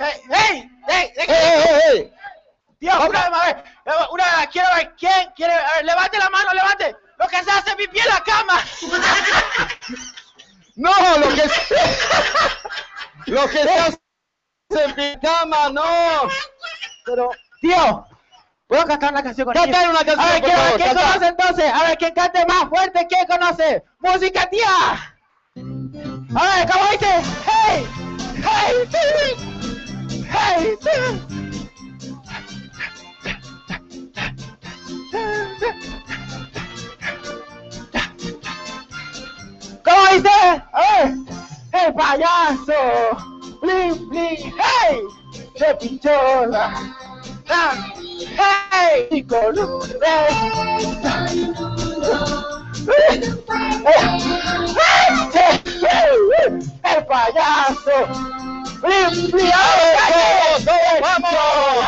¡Hey! ¡Hey! ¡Hey! ¡Eh, eh, eh! Tío, una a ver, una, quiero ver, ¿quién quiere? A ver, levante la mano, levante. Lo que se hace pipí en la cama. No, lo que lo que se hace en mi cama, no. Pero, tío, ¿puedo cantar una canción con? Cantar una canción, A ver, por ¿quién, favor, ¿quién canta. conoce entonces? A ver, ¿quién cante más fuerte? ¿Quién conoce? ¡Música, tía! A ver, ¿cómo dice? ¡Hey! ¡Hey! ¡Hey! ¿Cómo dice? Ver. ¡El payaso! ¡Bling, bling! ¡Hey! ¡Se pinchó la... la- ¡Hey! Y columna. ¡El payaso! ¡Bling, bling! ¡Ay, ¡Vamos, vamos!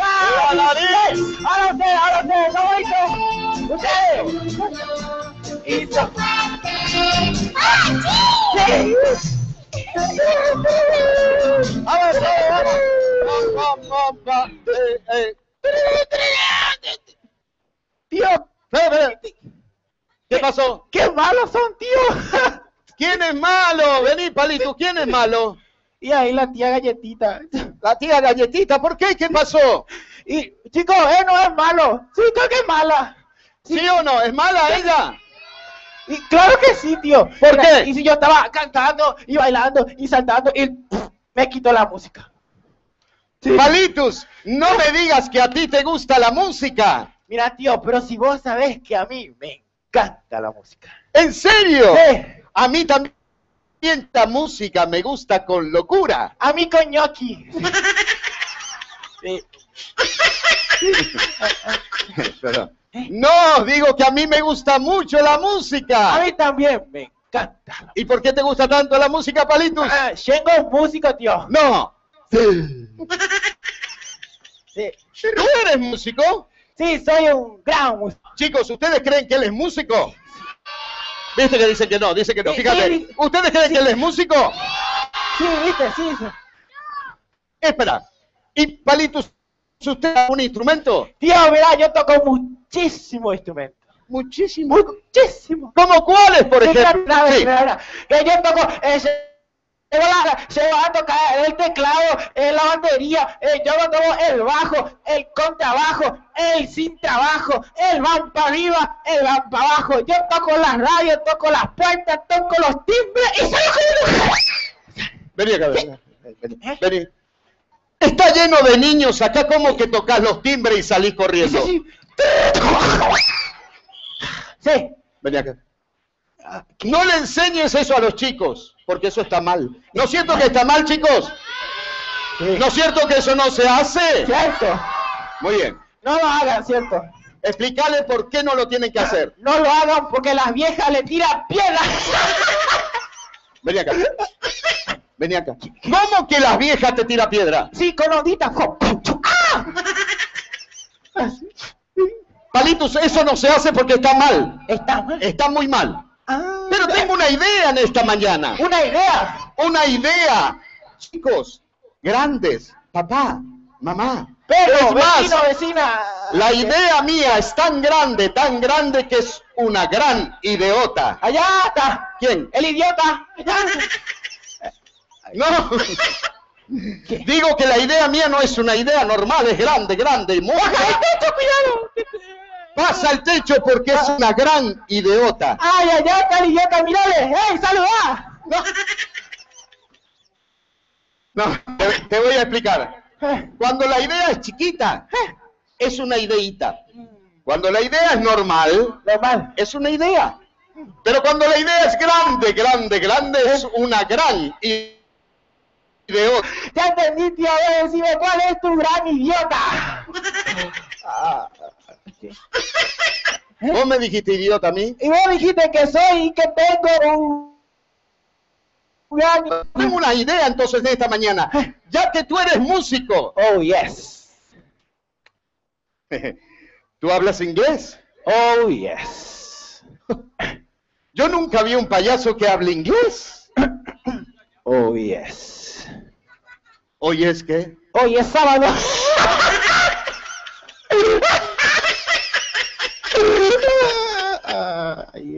¡A la diez! ¡Ahora usted, ahora usted! ¿Cómo hizo? ¡Usted! ¡Hizo! ¡Sí! A ver, eh. ¡Tío! ¿Qué pasó? ¡Qué malos son, tío! ¿Quién es malo? Vení, Palito, ¿quién es malo? Y ahí la tía galletita. La tía Galletita, ¿por qué? ¿Qué pasó? Y, chicos, él no es malo. Sí, creo que es mala. ¿Sí o no? ¿Es mala ella? Y claro que sí, tío. ¿Por Mira, qué? Y si yo estaba cantando y bailando y saltando y pff, me quitó la música. Palitus, no me digas que a ti te gusta la música. Mira, tío, pero si vos sabés que a mí me encanta la música. ¿En serio? Sí, A mí también la música me gusta con locura. a mí con ñoqui. Sí. Perdón. No, digo que a mí me gusta mucho la A música. mí también me encanta. ¿Y por qué te gusta tanto la música, Palitus? Ah, músico, tío. No. Sí. Sí. ¿Tú eres músico? Sí, soy un gran músico. Chicos, ¿ustedes creen que él es músico? ¿Viste que dice que no? Dice que no. Sí, Fíjate. sí. ¿Ustedes creen que él es músico? Sí, viste, sí. sí. Espera. ¿Y Palitus, usted un instrumento? Tío, mira, yo toco muchísimo instrumento. Muchísimo. Muchísimo. ¿Cómo cuáles, por ejemplo? claro, Sí. claro, claro. Que yo toco, va se va a tocar el teclado, eh, la batería, eh, yo toco el bajo, el contrabajo, el sin trabajo, el van para arriba, el van para abajo. Yo toco las radios, toco las puertas, toco los timbres y soy. Vení acá, vení. Vení. vení. Está lleno de niños acá, como que tocas los timbres y salís corriendo? Sí, sí. Vení acá. No le enseñes eso a los chicos, porque eso está mal. ¿No es cierto que está mal, chicos? Sí. ¿No es cierto que eso no se hace? Cierto. Muy bien. No lo hagan, cierto. Explícale por qué no lo tienen que hacer. No lo hagan porque las viejas le tiran piedras. Vení acá. Vení acá. ¿Cómo que las viejas te tiran piedra? Sí, con onditas. ¡Ah! Palitos, eso no se hace porque está mal. Está mal. Está muy mal. Ah, Pero tengo una idea en esta mañana. una idea. Una idea. Chicos, grandes, papá, mamá. Pero, es más, vecino, vecina. la idea mía es tan grande, tan grande que es una gran ideota. Allá está. ¿Quién? El idiota. No. Digo que la idea mía no es una idea normal, es grande, grande y muy cuidado. Pasa el techo porque es una gran ideota. Ay, allá está el idiota, mirale. ¡Ey, saludá! No, te, te voy a explicar. Eh, Cuando la idea es chiquita, es una ideita. Cuando la idea es normal, Normal. es una idea. Pero cuando la idea es grande, grande, grande, es una gran i- ideota. Ya entendí, tío. A ver, decime cuál es tu gran idiota. Ah, sí. ¿Vos me dijiste idiota a mí? Y vos dijiste que soy y que tengo un. Tengo una idea entonces de esta mañana. Ya que tú eres músico, Oh, yes. ¿tú hablas inglés? Oh, yes. Yo nunca vi un payaso que hable inglés. Oh, yes. Hoy es que. Hoy es sábado.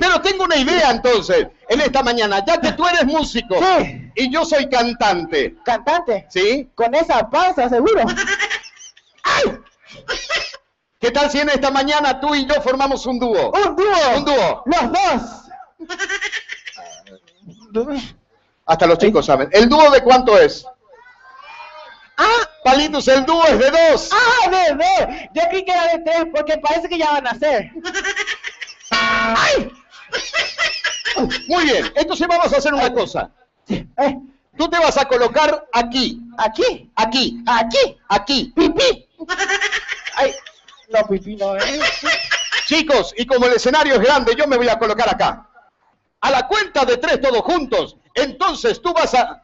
Pero tengo una idea entonces, en esta mañana, ya que tú eres músico Sí. y yo soy cantante, Cantante. ¿sí? Con esa panza, seguro. ¿Qué tal si en esta mañana tú y yo formamos un dúo? Un dúo. Un dúo. Los dos. Hasta los chicos saben. ¿El dúo de cuánto es? Ah, palitos, el dúo es de dos. Ah, de dos. Yo creí que era de tres porque parece que ya van a hacer. ¡Ay! Muy bien, entonces vamos a hacer una cosa. Eh, Tú te vas a colocar aquí, aquí. aquí, Aquí. aquí. Pipí. Ay. No, pipí no. Chicos, y como el escenario es grande, yo me voy a colocar acá. A la cuenta de tres todos juntos, entonces tú vas a...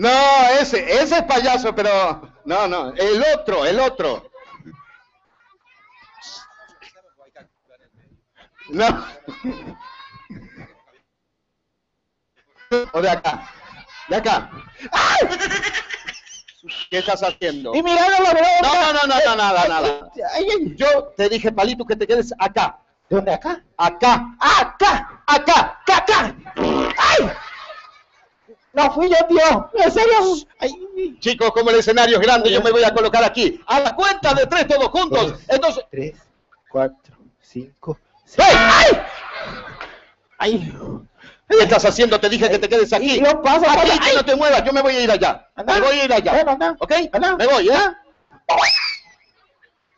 No, ese, ese es payaso, pero... No, no, el otro, el otro. No. O de acá. De acá. ¡Ay! ¿Qué estás haciendo? Y mirando los No, no, no, no, no, nada, nada. Yo te dije, Palito, que te quedes acá. ¿Dónde acá? Acá. Acá. Acá. Acá. acá. ¡Ay! No fui yo, tío. En serio. Ay. Chicos, como el escenario es grande, yo me voy a colocar aquí. A la cuenta de tres todos juntos. Entonces... Tres, cuatro, cinco, seis. ¡Ay! ¡Ay! ¿Qué estás haciendo? Te dije que te quedes aquí. No pasa, Aquí, que no te muevas. Yo me voy a ir allá. Me voy a ir allá. ¿Ok? Me voy, ¿eh?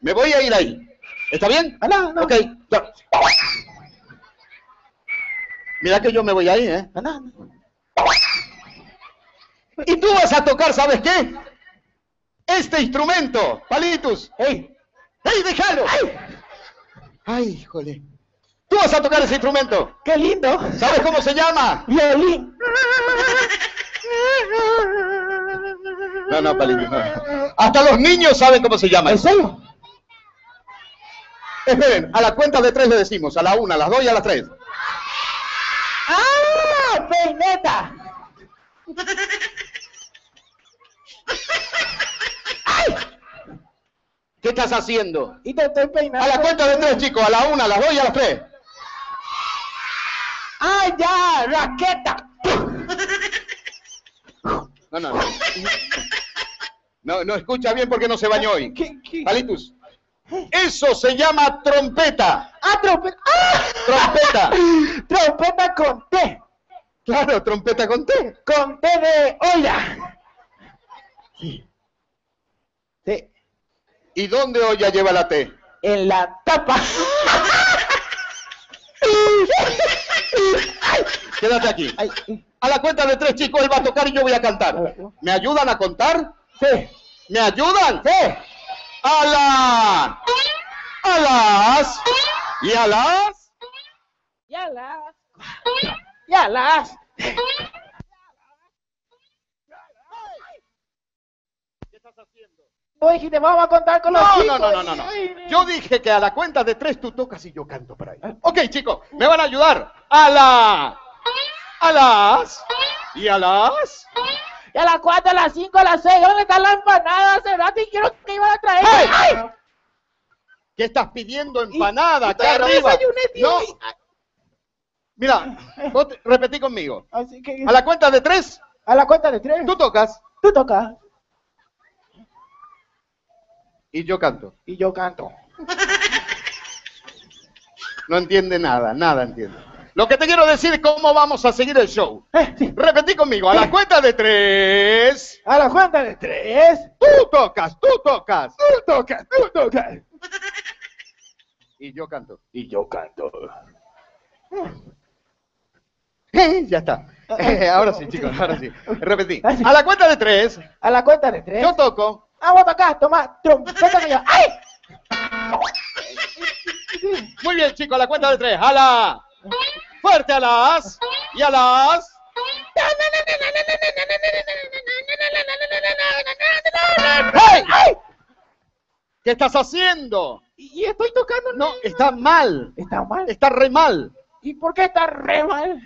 Me voy a ir ahí. ¿Está bien? Ok. Mira que yo me voy ahí, ¿eh? Y tú vas a tocar, ¿sabes qué? Este instrumento, palitos. ¡Ey! ¡Ey, déjalo! ¡Ay! ¡Ay, híjole! Tú vas a tocar ese instrumento. ¡Qué lindo! ¿Sabes cómo se llama? Violín. No, no, palitos. no. Hasta los niños saben cómo se llama. ¿En eso. serio? Esperen, a la cuenta de tres le decimos. A la una, a las dos y a las tres. ¡Ah! ¡Peineta! ¿Qué estás haciendo? Y te estoy peinando. A la cuenta de tres, chicos. A la una, a las dos y a las tres. ¡Ah, ya! ¡Raqueta! No, no, no. No, no escucha bien porque no se bañó hoy. ¿Qué, qué? Palitos. Eso se llama trompeta. ¡Ah, trompeta! ¡Ah! Trompeta. Trompeta con T. Claro, trompeta con T. Con T de olla. Sí. Sí. ¿Y dónde olla lleva la T? En la tapa. Quédate aquí. A la cuenta de tres, chicos, él va a tocar y yo voy a cantar. ¿Me ayudan a contar? sí. ¿Me ayudan? Sí. A la... A las... Y a las... Ya las. Ya las. ¿Qué dijiste, vamos a contar con los No, chicos. no, no, no, no, Yo dije que a la cuenta de tres tú tocas y yo canto para ahí. Ok, chicos, me van a ayudar. A la... A las... Y a las... Y a las 4, a las 5, a las 6, ¿dónde está la empanada? Hace rato y quiero que iban a traer. ¡Ay! ¡Ay! ¿Qué estás pidiendo empanada y acá no arriba? No. Mira, vos repetí conmigo. Así que, A la cuenta de tres, a la cuenta de tres, tú tocas tú tocas y yo canto. y yo canto. No entiende nada, nada entiende. Lo que te quiero decir es cómo vamos a seguir el show. Eh, sí. Repetí conmigo, a la cuenta de tres, A la cuenta de tres, tú tocas, tú tocas tú tocas, tú tocas. y yo canto. Y yo canto. ya está. Eh, ahora sí, chicos, ahora sí. Repetí. A la cuenta de tres, A la cuenta de tres. yo toco. Ah, vos tocás, toma, trompeta que yo. ¡Ay! Muy bien, chicos, a la cuenta de tres. A la... Fuerte a las... Y a las... ¡Hey! ¡Ay! ¿Qué estás haciendo? Y estoy tocando. No, está mal. Está mal. Está re mal. ¿Y por qué está re mal?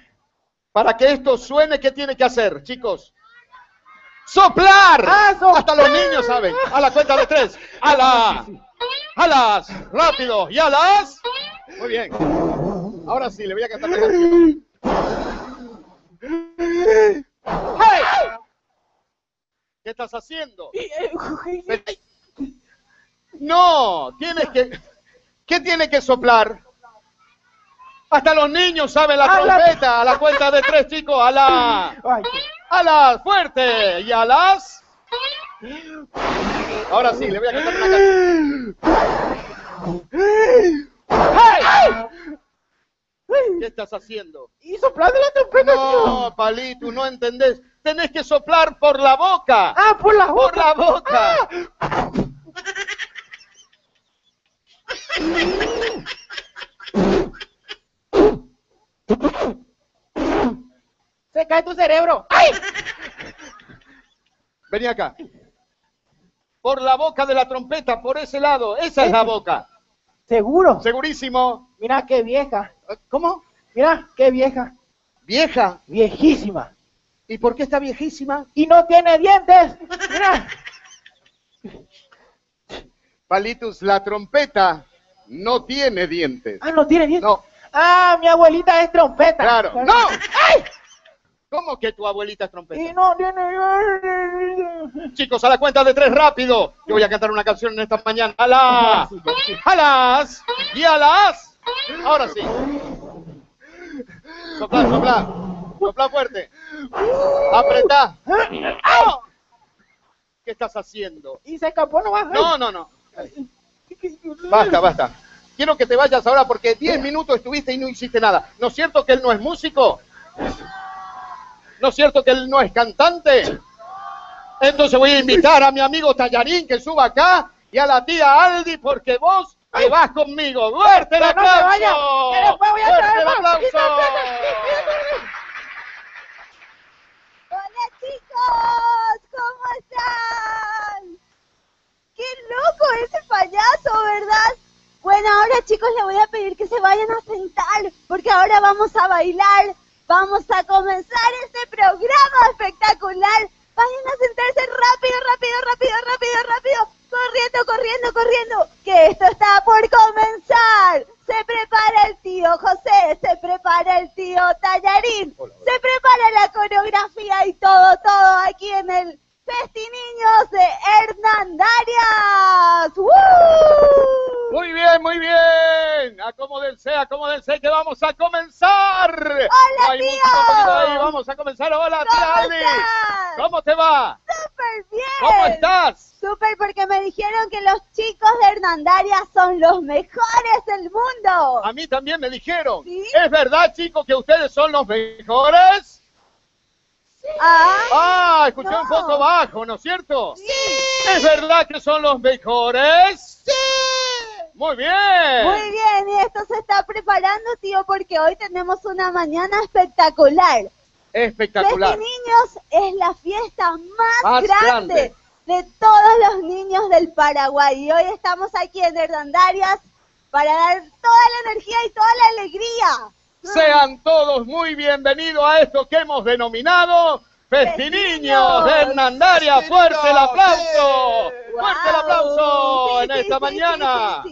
Para que esto suene, ¿qué tiene que hacer, chicos? ¡Soplar! Ah, soplar. Hasta los niños saben. A la cuenta de tres. ¡A la! ¡Alas! ¡Rápido! ¡Y alas! Muy bien. Ahora sí, le voy a cantar. ¡Hey! ¿Qué estás haciendo? Eh, No, tienes que... ¿Qué tiene que soplar? Hasta los niños saben la A la- trompeta. A la cuenta de tres, chicos. ¡A la! ¡Alas! ¡Fuerte! ¿Y alas? Ahora sí, le voy a cantar una canción. ¿Qué estás haciendo? y soplando la trompeta. No, Palito, no entendés. Tenés que soplar por la boca. Ah, por la Por boca. la boca. Se cae tu cerebro. ¡Ay! Vení acá. Por la boca de la trompeta, por ese lado. Esa es la boca. ¿Seguro? Segurísimo. Mira qué vieja. ¿Cómo? Mira qué vieja. Vieja. Viejísima. ¿Y por qué está viejísima? Y no tiene dientes. Mira. Palitus, la trompeta no tiene dientes. Ah, no tiene dientes. No, Ah, mi abuelita es trompeta. claro. Pero- ¡No! ¡Ay! ¿Cómo que tu abuelita es Y trompeta? no tiene. Chicos, a la cuenta de tres, rápido. Yo voy a cantar una canción en esta mañana. ¡Alas! ¡Alas! ¡Y alas! Ahora sí. Sopla, sopla. Sopla fuerte. Apretá. ¡Oh! ¿Qué estás haciendo? Y se escapó nomás. No, no, no. Basta, basta. Quiero que te vayas ahora porque 10 minutos estuviste y no hiciste nada. ¿No es cierto que él no es músico? ¿No es cierto que él no es cantante? Entonces voy a invitar a mi amigo Tallarín que suba acá y a la tía Aldi porque vos te vas conmigo. ¡Fuerte el aplauso! vaya, que después voy a ¡Fuerte traer el más. aplauso! Hola chicos, ¿cómo están? Qué loco ese payaso, ¿verdad? Bueno, ahora chicos les voy a pedir que se vayan a sentar porque ahora vamos a bailar. Vamos a comenzar este programa espectacular. Vayan a sentarse rápido, rápido, rápido, rápido, rápido. Corriendo, corriendo, corriendo. Que esto está por comenzar. Se prepara el tío José, se prepara el tío Tallarín, se prepara la coreografía y todo, todo aquí en el Festiniños de Hernandarias. ¡Woo! Muy bien, muy bien. Acomódense, acomódense que vamos a comenzar. Hola, hay tío. ahí, Vamos a comenzar. Hola, tía ¿Cómo Aldi. estás? ¿Cómo te va? ¡Súper bien! ¿Cómo estás? Súper porque me dijeron que los chicos de Hernandarias son los mejores del mundo. A mí también me dijeron. ¿Sí? ¿Es verdad, chicos, que ustedes son los mejores? Ah, Ah, escuché No. un poco bajo, ¿no es cierto? sí. ¿Es verdad que son los mejores? Sí. Muy bien. Muy bien, y esto se está preparando, tío, porque hoy tenemos una mañana espectacular. Espectacular. Niños es la fiesta más, Más grande, grande. de todos los niños del Paraguay. Y hoy estamos aquí en Hernandarias para dar toda la energía y toda la alegría. Sean todos muy bienvenidos a esto que hemos denominado Festiniños de Hernandaria. ¡Fuerte el aplauso! ¡Fuerte el aplauso en esta mañana!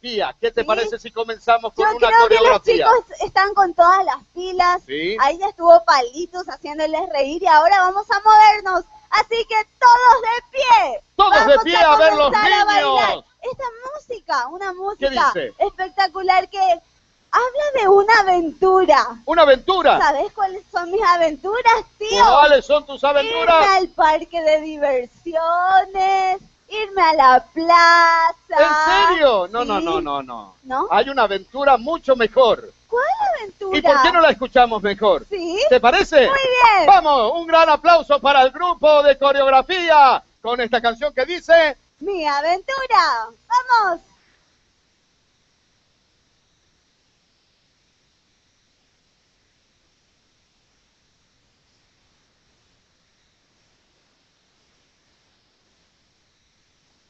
Tía, ¿qué te parece si comenzamos con Yo una creo que los coreografía? chicos están con todas las pilas. Ahí ya estuvo Palitos haciéndoles reír y ahora vamos a movernos. Así que todos de pie. Todos de pie a ver los a niños. Esta música, una música espectacular que habla de una aventura. ¡Una aventura! ¿Sabes cuáles son mis aventuras, tío? ¿Cuáles son tus Irme aventuras? al parque de diversiones, irme a la plaza. ¿En serio? No, no, no, no, no. ¿No? Hay una aventura mucho mejor. ¿Cuál aventura? ¿Y por qué no la escuchamos mejor? ¿Sí? ¿Te parece? Muy bien. Vamos, un gran aplauso para el grupo de coreografía con esta canción que dice Mi aventura. Vamos.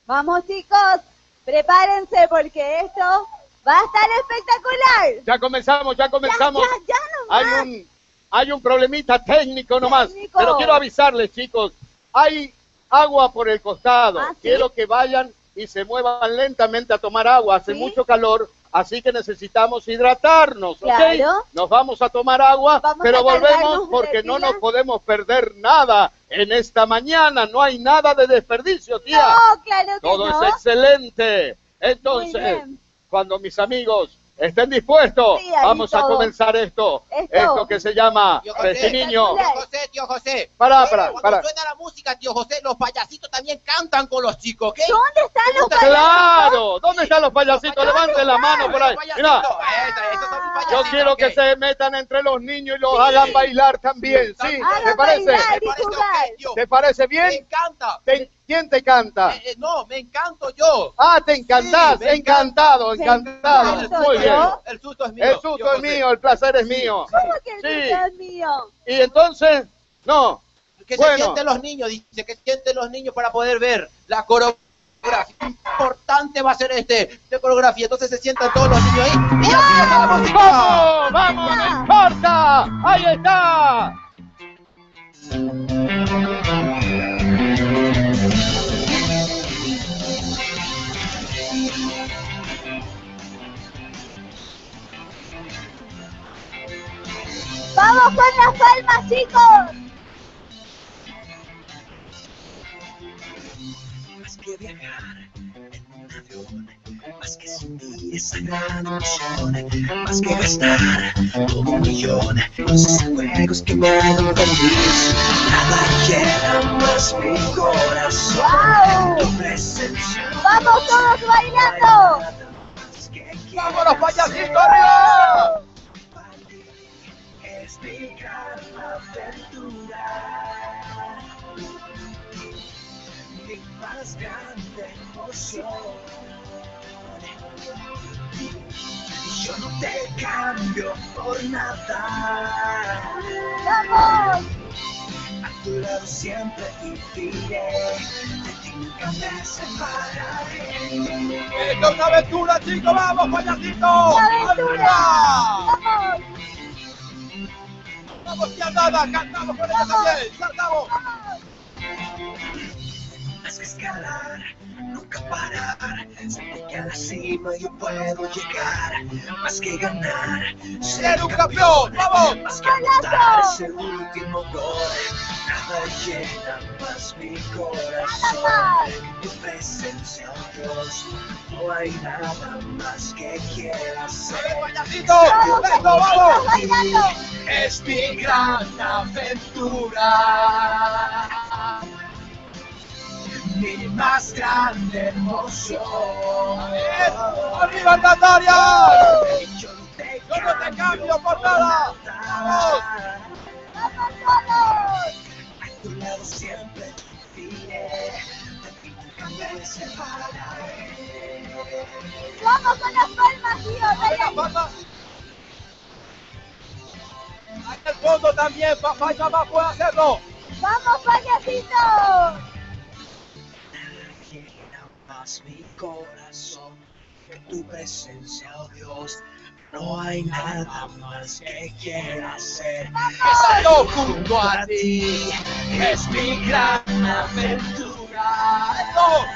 Vamos chicos, prepárense porque esto Va a estar espectacular. Ya comenzamos, ya comenzamos. Ya, ya, ya Hay un, hay un problemita técnico nomás. Técnico. Pero quiero avisarles, chicos. Hay agua por el costado. Ah, ¿sí? Quiero que vayan y se muevan lentamente a tomar agua. Hace ¿Sí? mucho calor, así que necesitamos hidratarnos. ¿ok? Claro. Nos vamos a tomar agua, Vamos pero volvemos porque no nos podemos perder nada en esta mañana. No hay nada de desperdicio, tía. No, claro que Todo no. es excelente. Entonces, cuando mis amigos estén dispuestos, Sí, vamos a comenzar esto. Esto. Esto que se llama Tío José, Niño. Tío José, tío José. Para, para, Cuando para. suena la música, tío José, los payasitos también cantan con los chicos, ¿ok? ¿Dónde están los payasitos? Claro, ¿dónde están los payasitos? Los Levanten la mano por ahí. Mira, yo quiero que se metan entre los niños y los Sí. hagan bailar también, ¿sí? ¿Te parece? bailar. Me y parece. ¿Te parece Me bien? encanta. Te- ¿Quién te canta? Eh, eh, no, me encanto yo. Ah, te encantás, Sí, encantado, encantado. Muy yo. bien. El susto es mío. El susto es José. mío, el placer es mío. ¿Cómo que el Sí. susto es mío? Y entonces, no, Que Bueno. se sienten los niños, dice que sienten los niños para poder ver la coreografía. Importante va a ser este, esta coreografía. Entonces se sientan todos los niños ahí y música. ¡Vamos! ¡Vamos! ¡No importa! ¡Ahí está! ¡Vamos con las palmas, chicos! Más que viajar en un avión, más que sentir esa gran emoción, más que gastar todo un millón en esos juegos que me hagan feliz. Nada llena más mi corazón. ¡Wow! Tu presencia. ¡Vamos todos bailando! ¡Vamos los payasitos arriba! Mi gran aventura. Mi más grande emoción. Yo no te cambio por nada. ¡Vamos! A tu lado siempre viviré. De ti nunca me separaré. ¡Esto es una aventura, chicos! ¡Vamos, payasitos! ¡La aventura! ¡Vamos! ¡Vamos, que andada! ¡Cantamos con ella también! ¡Saltamos! Más que escalar, nunca parar. Sé que a la cima yo puedo llegar. Más que ganar, ¡Ser un campeón! ¡Vamos! Más que anotar ese último gol. Nada llena más mi ¡Nada corazón. Tu presencia, oh Dios. No hay nada más que quiera ser. ¡Vamos. Es mi gran aventura. Mi más grande emoción. ¡Arriba, Natalia! Yo no te Yo no te cambio por nada. Vamos. A tu lado siempre viviré. De ti nunca me separaré. ¡Vamos con las palmas, tío! ¡Dale ahí! Papá. Ahí el fondo también, papá y mamá puede hacerlo. ¡Vamos, payasitos! Llena más mi corazón que tu presencia, oh Dios. No hay nada más que quiera hacer. Salto junto a ti. Es mi gran aventura. Esto.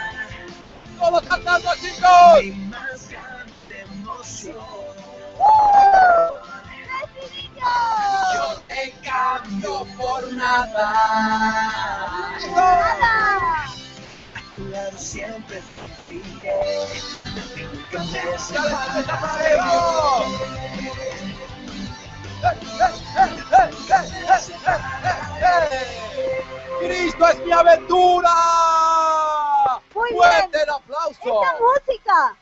Todos cantando, chicos. Mi más grande emoción. Yo te cambio por nada. ¡Nada! Siempre arriba. Cristo es mi aventura. Muy Fuerte bien. el aplauso. Esta música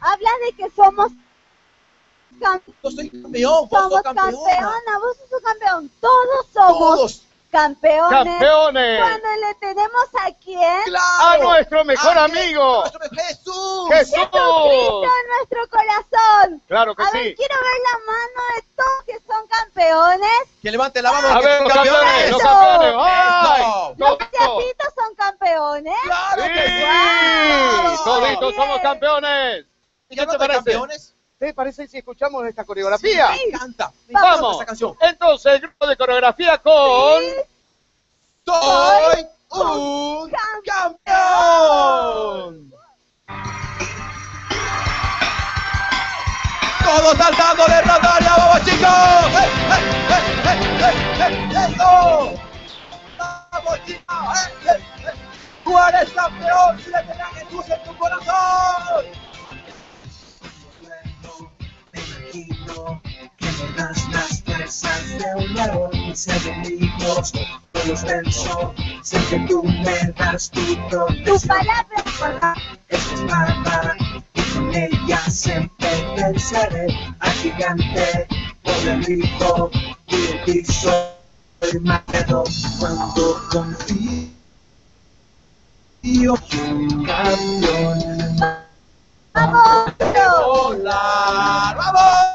habla de que somos cam- Yo soy campeón, vos sos somos campeona. campeona, vos sos campeón, todos somos Todos. Campeones. ¡Campeones! Cuando le tenemos a quién? Claro. ¡A nuestro mejor ¿A amigo! Nuestro Jesús. ¡Jesús! Jesucristo en nuestro corazón. Claro que A ver, sí. quiero ver la mano de todos que son campeones. Que levante la mano. A ver, los campeones, los campeones. Los Todos. payasitos son campeones. ¡Claro que sí! ¡Sí! ¡Claro! Toditos somos campeones. ¿Y ¿Qué te parece? campeones? ¿Te parece si escuchamos esta coreografía? Me encanta. Me encanta Vamos. esa canción. Entonces, el grupo de coreografía con... Soy un campeón. Todos saltando de Rosario, vamos chicos. ¡Eh, eh, eh, eh, eh, eh! ¡Eso! ¡Vamos chicos! ¡Eh, eh, eh! ¡Tú eres campeón! ¡Si le tenés Jesús en tu corazón! Que me das las fuerzas de un y ser enemigos todos venzo sé que tú me das tu Tu protección palabra. esta espada y con ella siempre venceré al gigante por el rico y el piso el macero cuando confío que un campeón Vamos. ¡Volar! ¡Vamos!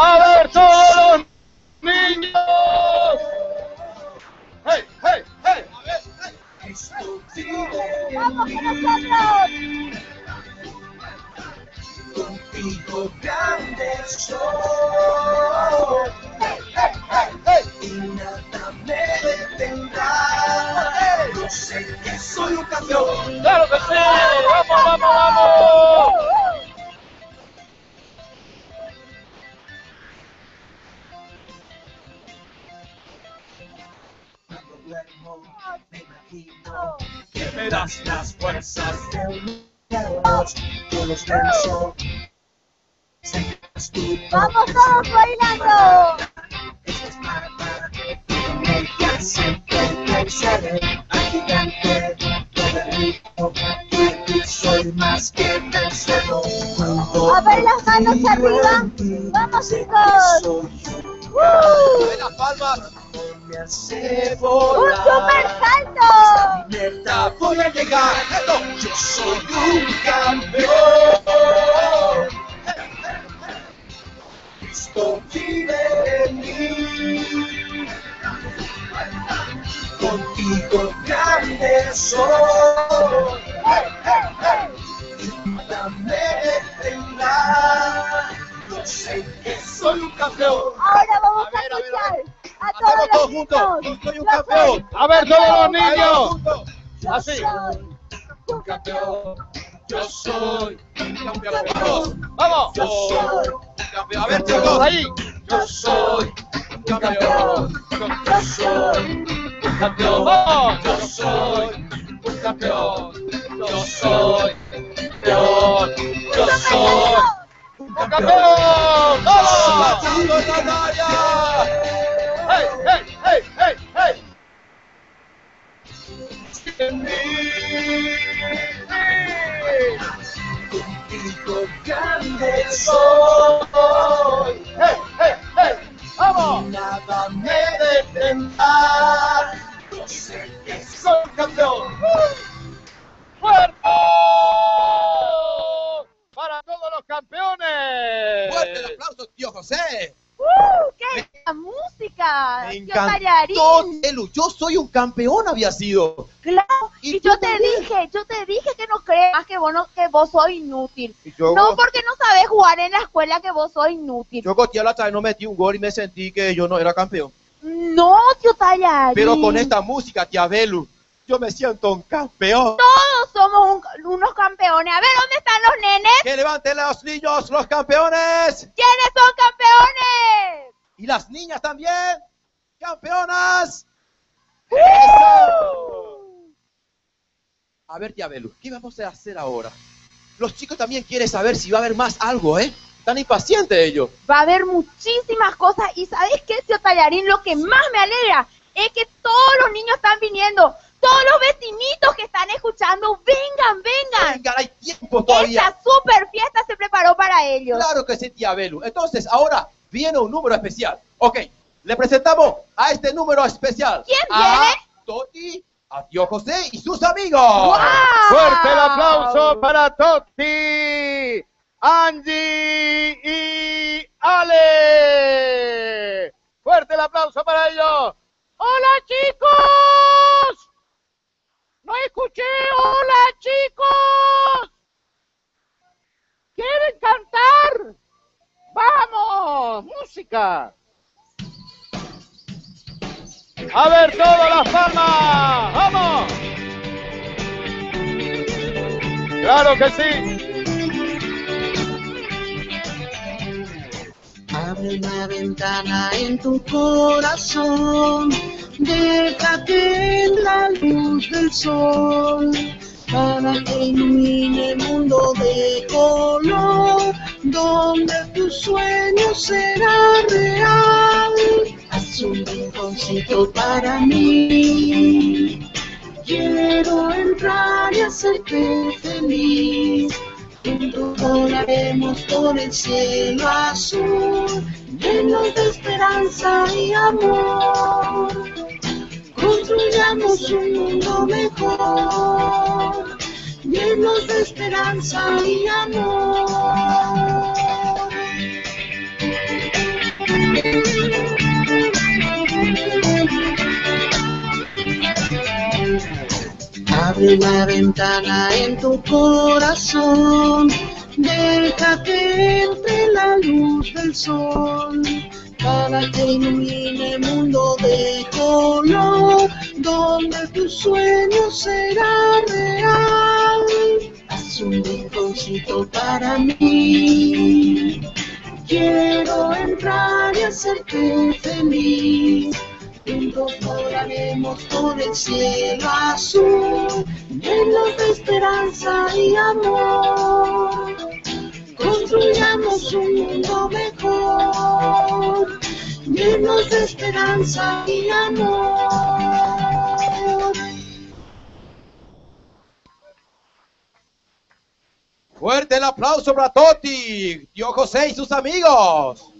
A ver, todos los niños. ¡Hey, hey, hey! Vamos con nosotros. Contigo grande soy y nada me detendrá. Yo sé que soy un campeón. ¡Claro que sí! ¡Vamos, vamos, vamos! Duermo me imagino que me das las fuerzas de los venzo. Sé que eres tú. Vamos todos bailando. Espada y con ella siempre venceré al gigante todo el rico y tú soy más que vencedor A ver las manos arriba. Vamos chicos. soy ¡Uh! ¡Dame las palmas! un me hace Un volar super salto. libertad ¡Voy a llegar! Yo soy un campeón Cristo vive en mí contigo grande soy yo sé que soy un campeón Ahora vamos A a, ver, a ver, a ver. a Hacemos todos juntos. niños. Soy un Yo campeón. A ver, todos los niños. Yo Así. soy un campeón. Yo soy un campeón. Vamos. Yo soy un campeón. A ver, chicos. Todos ahí. Yo soy un campeón. Yo soy un campeón. ¡Vamos! Yo soy un campeón. Yo soy un campeón. Yo soy ¡Un campeón! ¡Vamos! ¡Hey, hey, hey, hey, hey! En mí. contigo grande soy ¡Hey, hey, hey! ¡Vamos! nada me detendrá soy campeón ¡Fuerte! ¡Para todos los campeones! ¡Fuerte el aplauso, tío José! ¡Uh! ¡Qué linda música! Me encantó, Telu. Yo soy un campeón, había sido. Claro, Y y, yo te también. dije, yo te dije que no creas que vos, no, que vos sos inútil. Yo, No porque no sabes jugar en la escuela que vos sos inútil. yo Gotier la vez no metí un gol y me sentí que yo no era campeón. No, tío Tallarín. Pero con esta música, tía Belu, yo me siento un campeón. Todos somos un- unos campeones. A ver, ¿dónde están los nenes? Que levanten los niños, los campeones. ¿Quiénes son campeones? Y las niñas también. Campeonas. A ver, tía Belu, ¿qué vamos a hacer ahora? Los chicos también quieren saber si va a haber más algo, ¿eh? Están impacientes ellos. Va a haber muchísimas cosas. ¿Y sabes qué, tío Tallarín? Lo que más me alegra es que todos los niños están viniendo. Todos los vecinitos que están escuchando, vengan, vengan. Venga, hay tiempo todavía. Esta super fiesta se preparó para ellos. Claro que sí, tía Belu. Entonces, ahora viene un número especial. Ok, le presentamos a este número especial. ¿Quién a viene? Toti, a tío José y sus amigos. ¡Guau! ¡Fuerte el aplauso para Totti, Angie y Ale! ¡Fuerte el aplauso para ellos! ¡Hola chicos! ¡No escuché! ¡Hola chicos! ¿Quieren cantar? música. A ver, todas las palmas. ¡Vamos! Claro que sí. Abre una ventana en tu corazón, deja que la luz del sol para que ilumine el mundo de color, donde tu sueño será real. Haz un rinconcito para mí. Quiero entrar y hacerte feliz. Juntos volaremos por el cielo azul, llenos de esperanza y amor. Construyamos un mundo mejor, llenos de esperanza y amor. Abre una ventana en tu corazón, deja que entre la luz del sol, para que ilumine el mundo de color, donde tu sueño será real. Haz un rinconcito para mí, quiero entrar y hacerte feliz. Juntos volaremos por el cielo azul, llenos de esperanza y amor. Construyamos un mundo mejor, llenos de esperanza y amor. Fuerte el aplauso para Toti, tío José y sus amigos.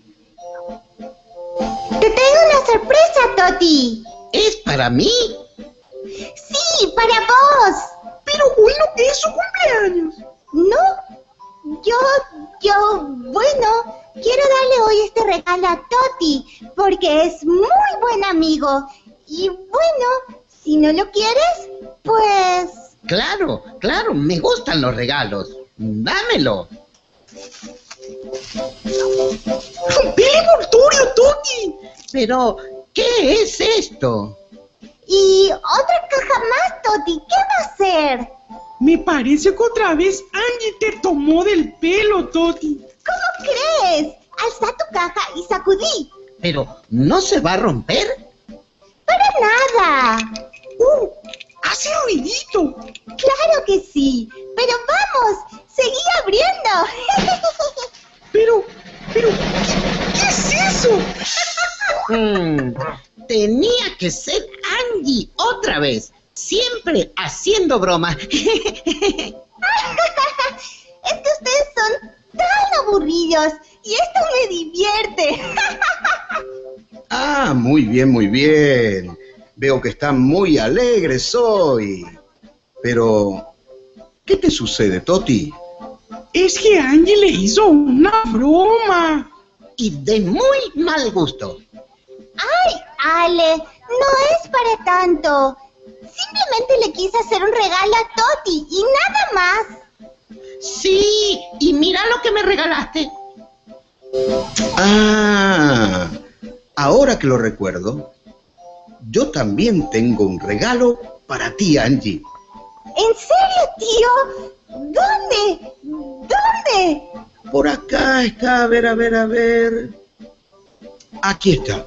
Te tengo una sorpresa, Toti. ¿Es para mí? Sí, para vos. Pero hoy no es su cumpleaños. ¿No? Yo, yo, bueno, quiero darle hoy este regalo a Toti, porque es muy buen amigo. Y bueno, si no lo quieres, pues... Claro, claro, me gustan los regalos. Dámelo. ¡Un envoltorio, Toti! Pero, ¿qué es esto? Y otra caja más, Toti, ¿qué va a ser? Me parece que otra vez Angie te tomó del pelo, Toti. ¿Cómo crees? Alza tu caja y sacudí. Pero, ¿no se va a romper? Para nada. ¡Uh! ¡Hace ruidito! Claro que sí. Pero vamos, seguí abriendo. Pero, pero, ¿qué, qué es eso? Mm, tenía que ser Angie otra vez. Siempre haciendo bromas. es que ustedes son tan aburridos y esto me divierte. Ah, muy bien, muy bien. Veo que están muy alegres hoy. Pero, ¿qué te sucede, Toti? Es que Angie le hizo una broma. y de muy mal gusto. Ay, Ale, no es para tanto. Simplemente le quise hacer un regalo a Toti y nada más. Sí, y mira lo que me regalaste. Ah, ahora que lo recuerdo, yo también tengo un regalo para ti, Angie. ¿En serio, tío? ¿Dónde? ¿Dónde? Por acá está, a ver, a ver, a ver. Aquí está.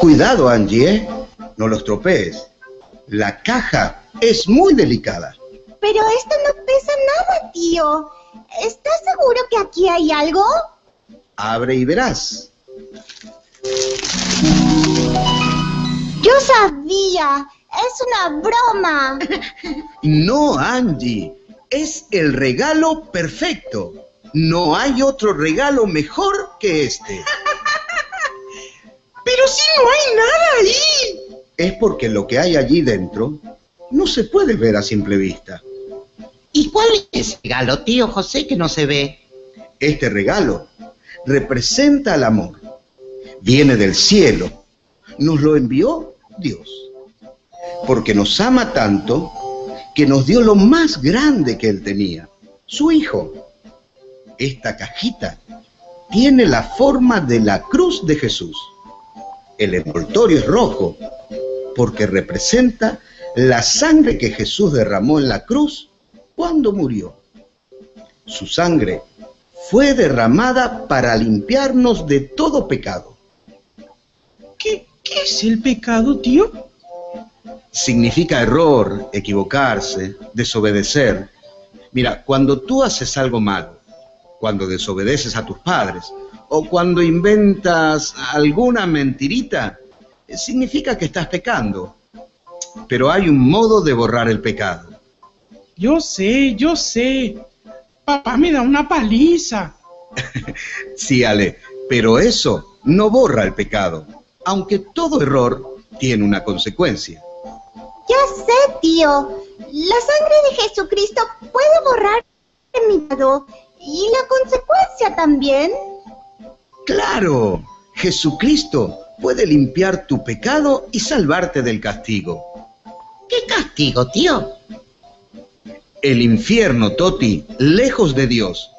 Cuidado, Angie, ¿eh? No lo estropees. La caja es muy delicada. Pero esto no pesa nada, tío. ¿Estás seguro que aquí hay algo? Abre y verás. Yo sabía. Es una broma. No, Angie. Es el regalo perfecto. No hay otro regalo mejor que este. Pero si no hay nada ahí. Es porque lo que hay allí dentro no se puede ver a simple vista. ¿Y cuál es el regalo, tío José, que no se ve? Este regalo representa el amor. Viene del cielo. Nos lo envió Dios. Porque nos ama tanto que nos dio lo más grande que Él tenía, su Hijo. Esta cajita tiene la forma de la cruz de Jesús. El envoltorio es rojo porque representa la sangre que Jesús derramó en la cruz cuando murió. Su sangre fue derramada para limpiarnos de todo pecado. ¿Qué, qué es el pecado, tío? Significa error, equivocarse, desobedecer. Mira, cuando tú haces algo malo, cuando desobedeces a tus padres o cuando inventas alguna mentirita, significa que estás pecando. Pero hay un modo de borrar el pecado. Yo sé, yo sé. Papá me da una paliza. Sí, Ale, pero eso no borra el pecado, aunque todo error tiene una consecuencia. Ya sé, tío. La sangre de Jesucristo puede borrar el pecado y la consecuencia también. Claro, Jesucristo puede limpiar tu pecado y salvarte del castigo. ¿Qué castigo, tío? El infierno, Toti, lejos de Dios.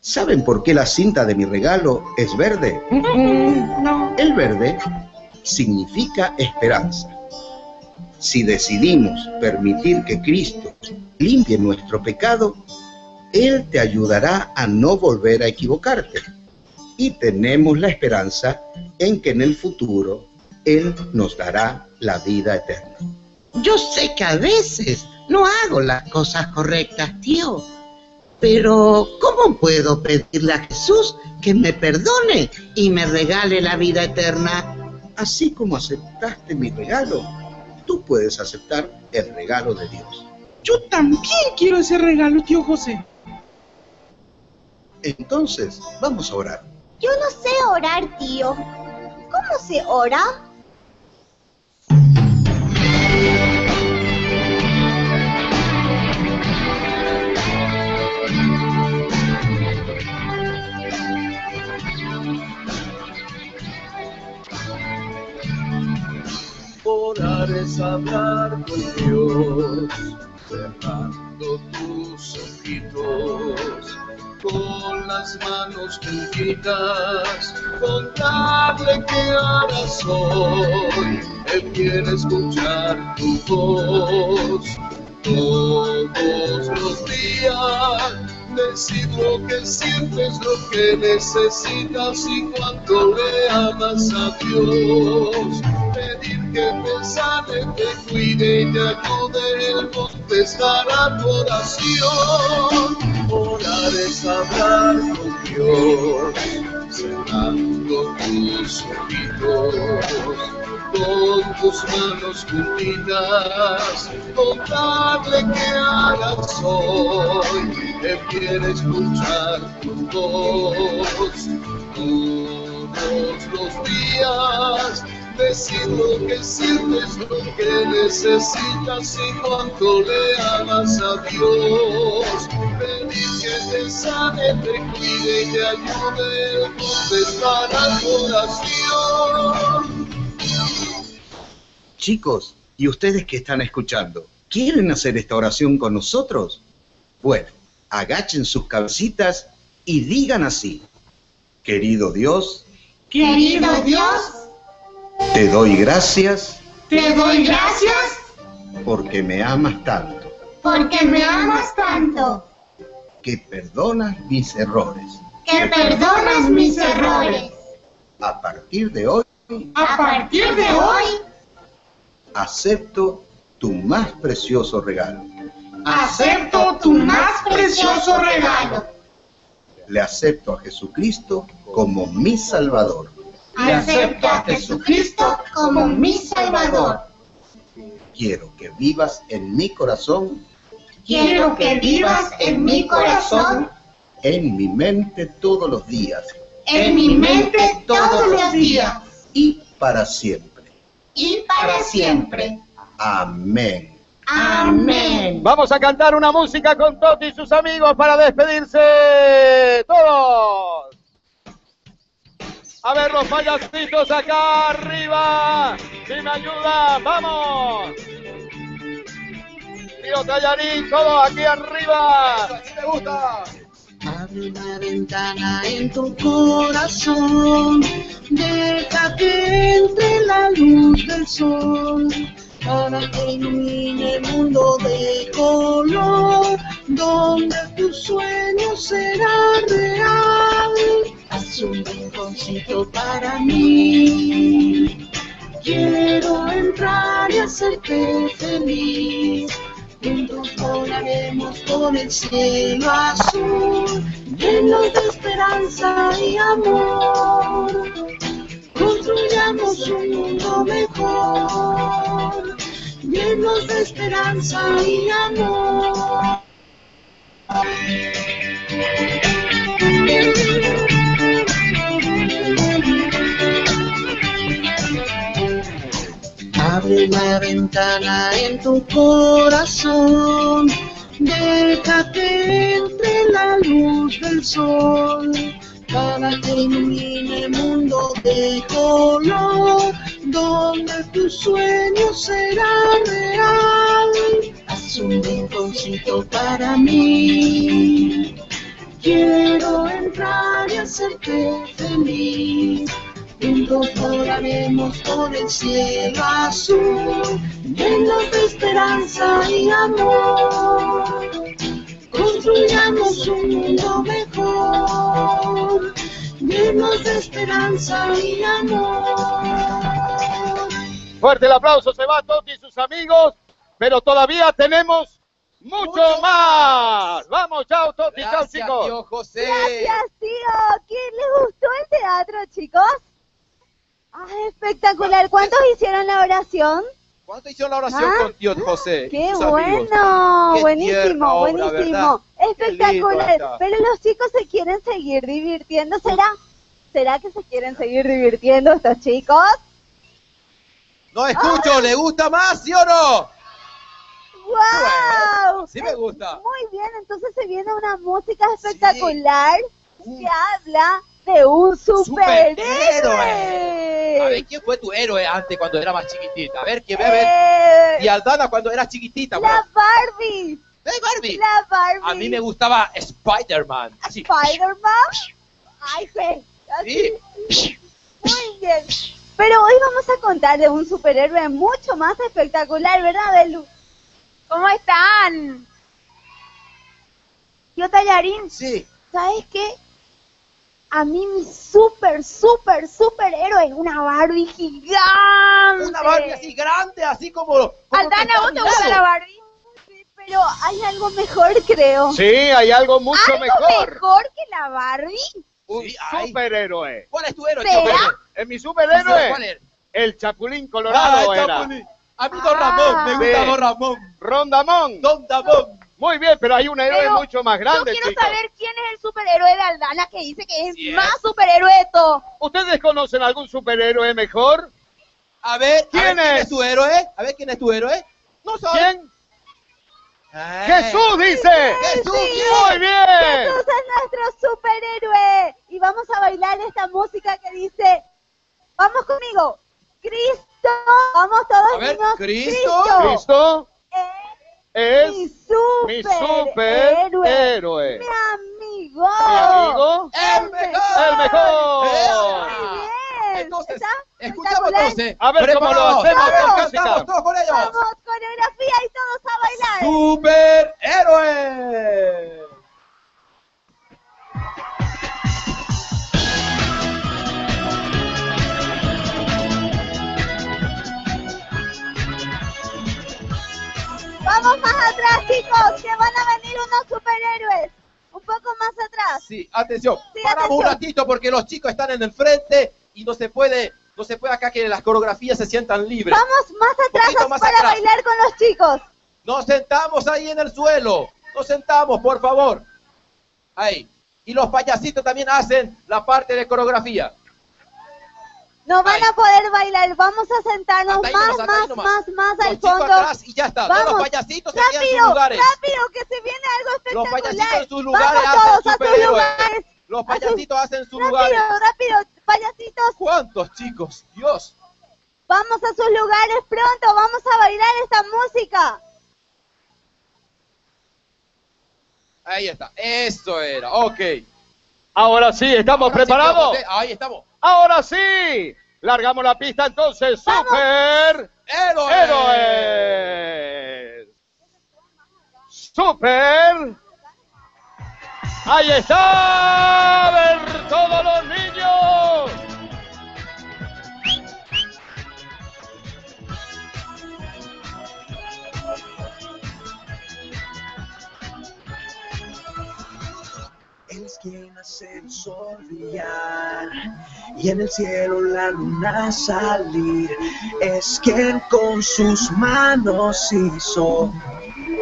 ¿Saben por qué la cinta de mi regalo es verde? El verde significa esperanza. Si decidimos permitir que Cristo limpie nuestro pecado, Él te ayudará a no volver a equivocarte. Y tenemos la esperanza en que en el futuro Él nos dará la vida eterna. Yo sé que a veces no hago las cosas correctas, tío. Pero, ¿cómo puedo pedirle a Jesús que me perdone y me regale la vida eterna? Así como aceptaste mi regalo, tú puedes aceptar el regalo de Dios. Yo también quiero ese regalo, tío José. Entonces, vamos a orar. Yo no sé orar, tío. ¿Cómo se ora? Orar es hablar con Dios, cerrando tus ojitos, con las manos juntitas, contarle que harás hoy. Él quiere escuchar tu voz todos los días. Decir lo que sientes, lo que necesitas y cuánto le amas a Dios. Pedir que te sane, te cuide y te ayude, Él contestará tu oración. Orar es hablar con Dios, cerrando tus ojitos con tus manos juntitas, contarle que hagas hoy. Él quiere escuchar tu voz todos los días. Decir lo que sientes, lo que necesitas y cuánto le amas a Dios. Pedir que te sane, te cuide y te ayude, Él contestará tu oración. Chicos, ¿y ustedes que están escuchando? ¿Quieren hacer esta oración con nosotros? Bueno, agachen sus cabecitas y digan así. Querido Dios, Querido Dios, te doy gracias te doy gracias porque me amas tanto, porque me amas tanto, que perdonas mis errores. que perdonas mis errores. A partir de hoy, A partir de hoy, acepto tu más precioso regalo. acepto tu más precioso regalo. Le acepto a Jesucristo como mi Salvador. Acepto a Jesucristo como mi Salvador. Quiero que vivas en mi corazón, Quiero que vivas en mi corazón, en mi mente todos los días en mi mente todos los días y para siempre. y para siempre. Amén. Amén. Vamos a cantar una música con Toti y sus amigos para despedirse. ¡Todos! A ver los payasitos acá arriba. Si me ayudan, vamos. Tío Tallarín, todo aquí arriba. Así me gusta. Abre una ventana en tu corazón, deja que entre la luz del sol para que ilumine mundo de color, donde tu sueño será real. Haz un rinconcito para mí. Quiero entrar y hacerte feliz. Juntos volaremos por el cielo azul, llenos de esperanza y amor. Construyamos un mundo mejor, llenos de esperanza y amor. Abre la ventana en tu corazón, deja que entre la luz del sol, para que ilumine el mundo de color, donde tu sueño será real. Haz un rinconcito para mí, quiero entrar y hacerte feliz. Juntos volaremos por el cielo azul, llenos de esperanza y amor. Construyamos un mundo mejor, llenos de esperanza y amor. Fuerte el aplauso, se va Toti y sus amigos, pero todavía tenemos mucho, más. Vamos, chao Toti, chao Gracias, chicos. tío José. Gracias, tío. ¿Quién les gustó el teatro, chicos? Ah, espectacular. ¿Cuántos hicieron la oración? ¿Cuánto hicieron la oración Ah, con tío José? ¡Qué bueno! Qué buenísimo, obra, buenísimo. Espectacular. Pero los chicos se quieren seguir divirtiendo, ¿será? ¿Será que se quieren seguir divirtiendo estos chicos? No escucho, ¿le gusta más, sí o no? ¡Wow! Sí me gusta. Muy bien, entonces se viene una música espectacular que habla de un superhéroe. A ver, ¿quién fue tu héroe antes cuando era más chiquitita? A ver, que ve a ver. Eh, Y Aldana cuando era chiquitita. la Barbie. ¿Eh, Barbie? La Barbie. A mí me gustaba Spider-Man. Spider-Man. Ay, sí. Así. Muy bien. Pero hoy vamos a contar de un superhéroe mucho más espectacular, ¿verdad, Belu? ¿Cómo están? Yo, Tallarín. Sí. ¿Sabes qué? A mí mi super, super, super héroe es una Barbie gigante. Una Barbie así grande, así como. como Aldana, ¿vos te gusta la Barbie? Sí, pero hay algo mejor, creo. Sí, hay algo mucho ¿Algo mejor. mejor que la Barbie? Un Sí, superhéroe. ¿Cuál es tu héroe, ¿Será? Es mi superhéroe. ¿Cuál es? El Chapulín Colorado Ah, era. Chapulín. A mí Don Ramón, me gusta Sí. Don Ramón. Rondamón. Don Ramón. Muy bien, pero hay un héroe Pero mucho más grande, Yo quiero chicos. saber quién es el superhéroe de Aldana que dice que es más superhéroe de todo. ¿Ustedes conocen algún superhéroe mejor? A ver, ¿Quién a ver, ¿quién es? tu héroe? A ver, ¿quién es tu héroe? No sé. ¿Quién? Eh. ¡Jesús dice! Jesús, Sí. ¡Muy bien! Jesús es nuestro superhéroe. Y vamos a bailar esta música que dice, vamos conmigo, Cristo, vamos todos A ver, niños, Cristo. Cristo es mi superhéroe. mi amigo, Mi amigo, ¡El mejor! el mejor. Muy bien. Entonces, ¿Está escuchamos entonces. A ver cómo lo hacemos con Cantamos música. todos con ellos. Vamos, coreografía y todos a bailar. ¡Superhéroe! Vamos más atrás, chicos, que van a venir unos superhéroes. Un poco más atrás. Sí, atención. Sí, Paramos un atención. ratito porque los chicos están en el frente y no se puede, no se puede acá que las coreografías se sientan libres. Vamos más atrás más para atrás. bailar con los chicos. Nos sentamos ahí en el suelo. Nos sentamos, por favor. Ahí. Y los payasitos también hacen la parte de coreografía. No van Ay. a poder bailar. Vamos a sentarnos ahí más, más, más, más Los al fondo. atrás y ya está. Todos Vamos. los payasitos se quedan en sus Rápido, lugares. rápido, que se viene algo Los espectacular. payasitos en sus lugares Vamos hacen todos a sus lugares. Los payasitos hacen sus Rápido, lugares. rápido, payasitos. ¿Cuántos chicos? Dios. Vamos a sus lugares pronto. Vamos a bailar esta música. Ahí está. Eso era. Ok. Ahora sí, ¿estamos Ahora preparados? pregunté. Ahí estamos. Ahora sí. Largamos la pista entonces. Super Héroes. Héroes. Super. Ahí está. A ver todos los niños. Quien hace el sol brillar y en el cielo la luna salir. Es quien con sus manos hizo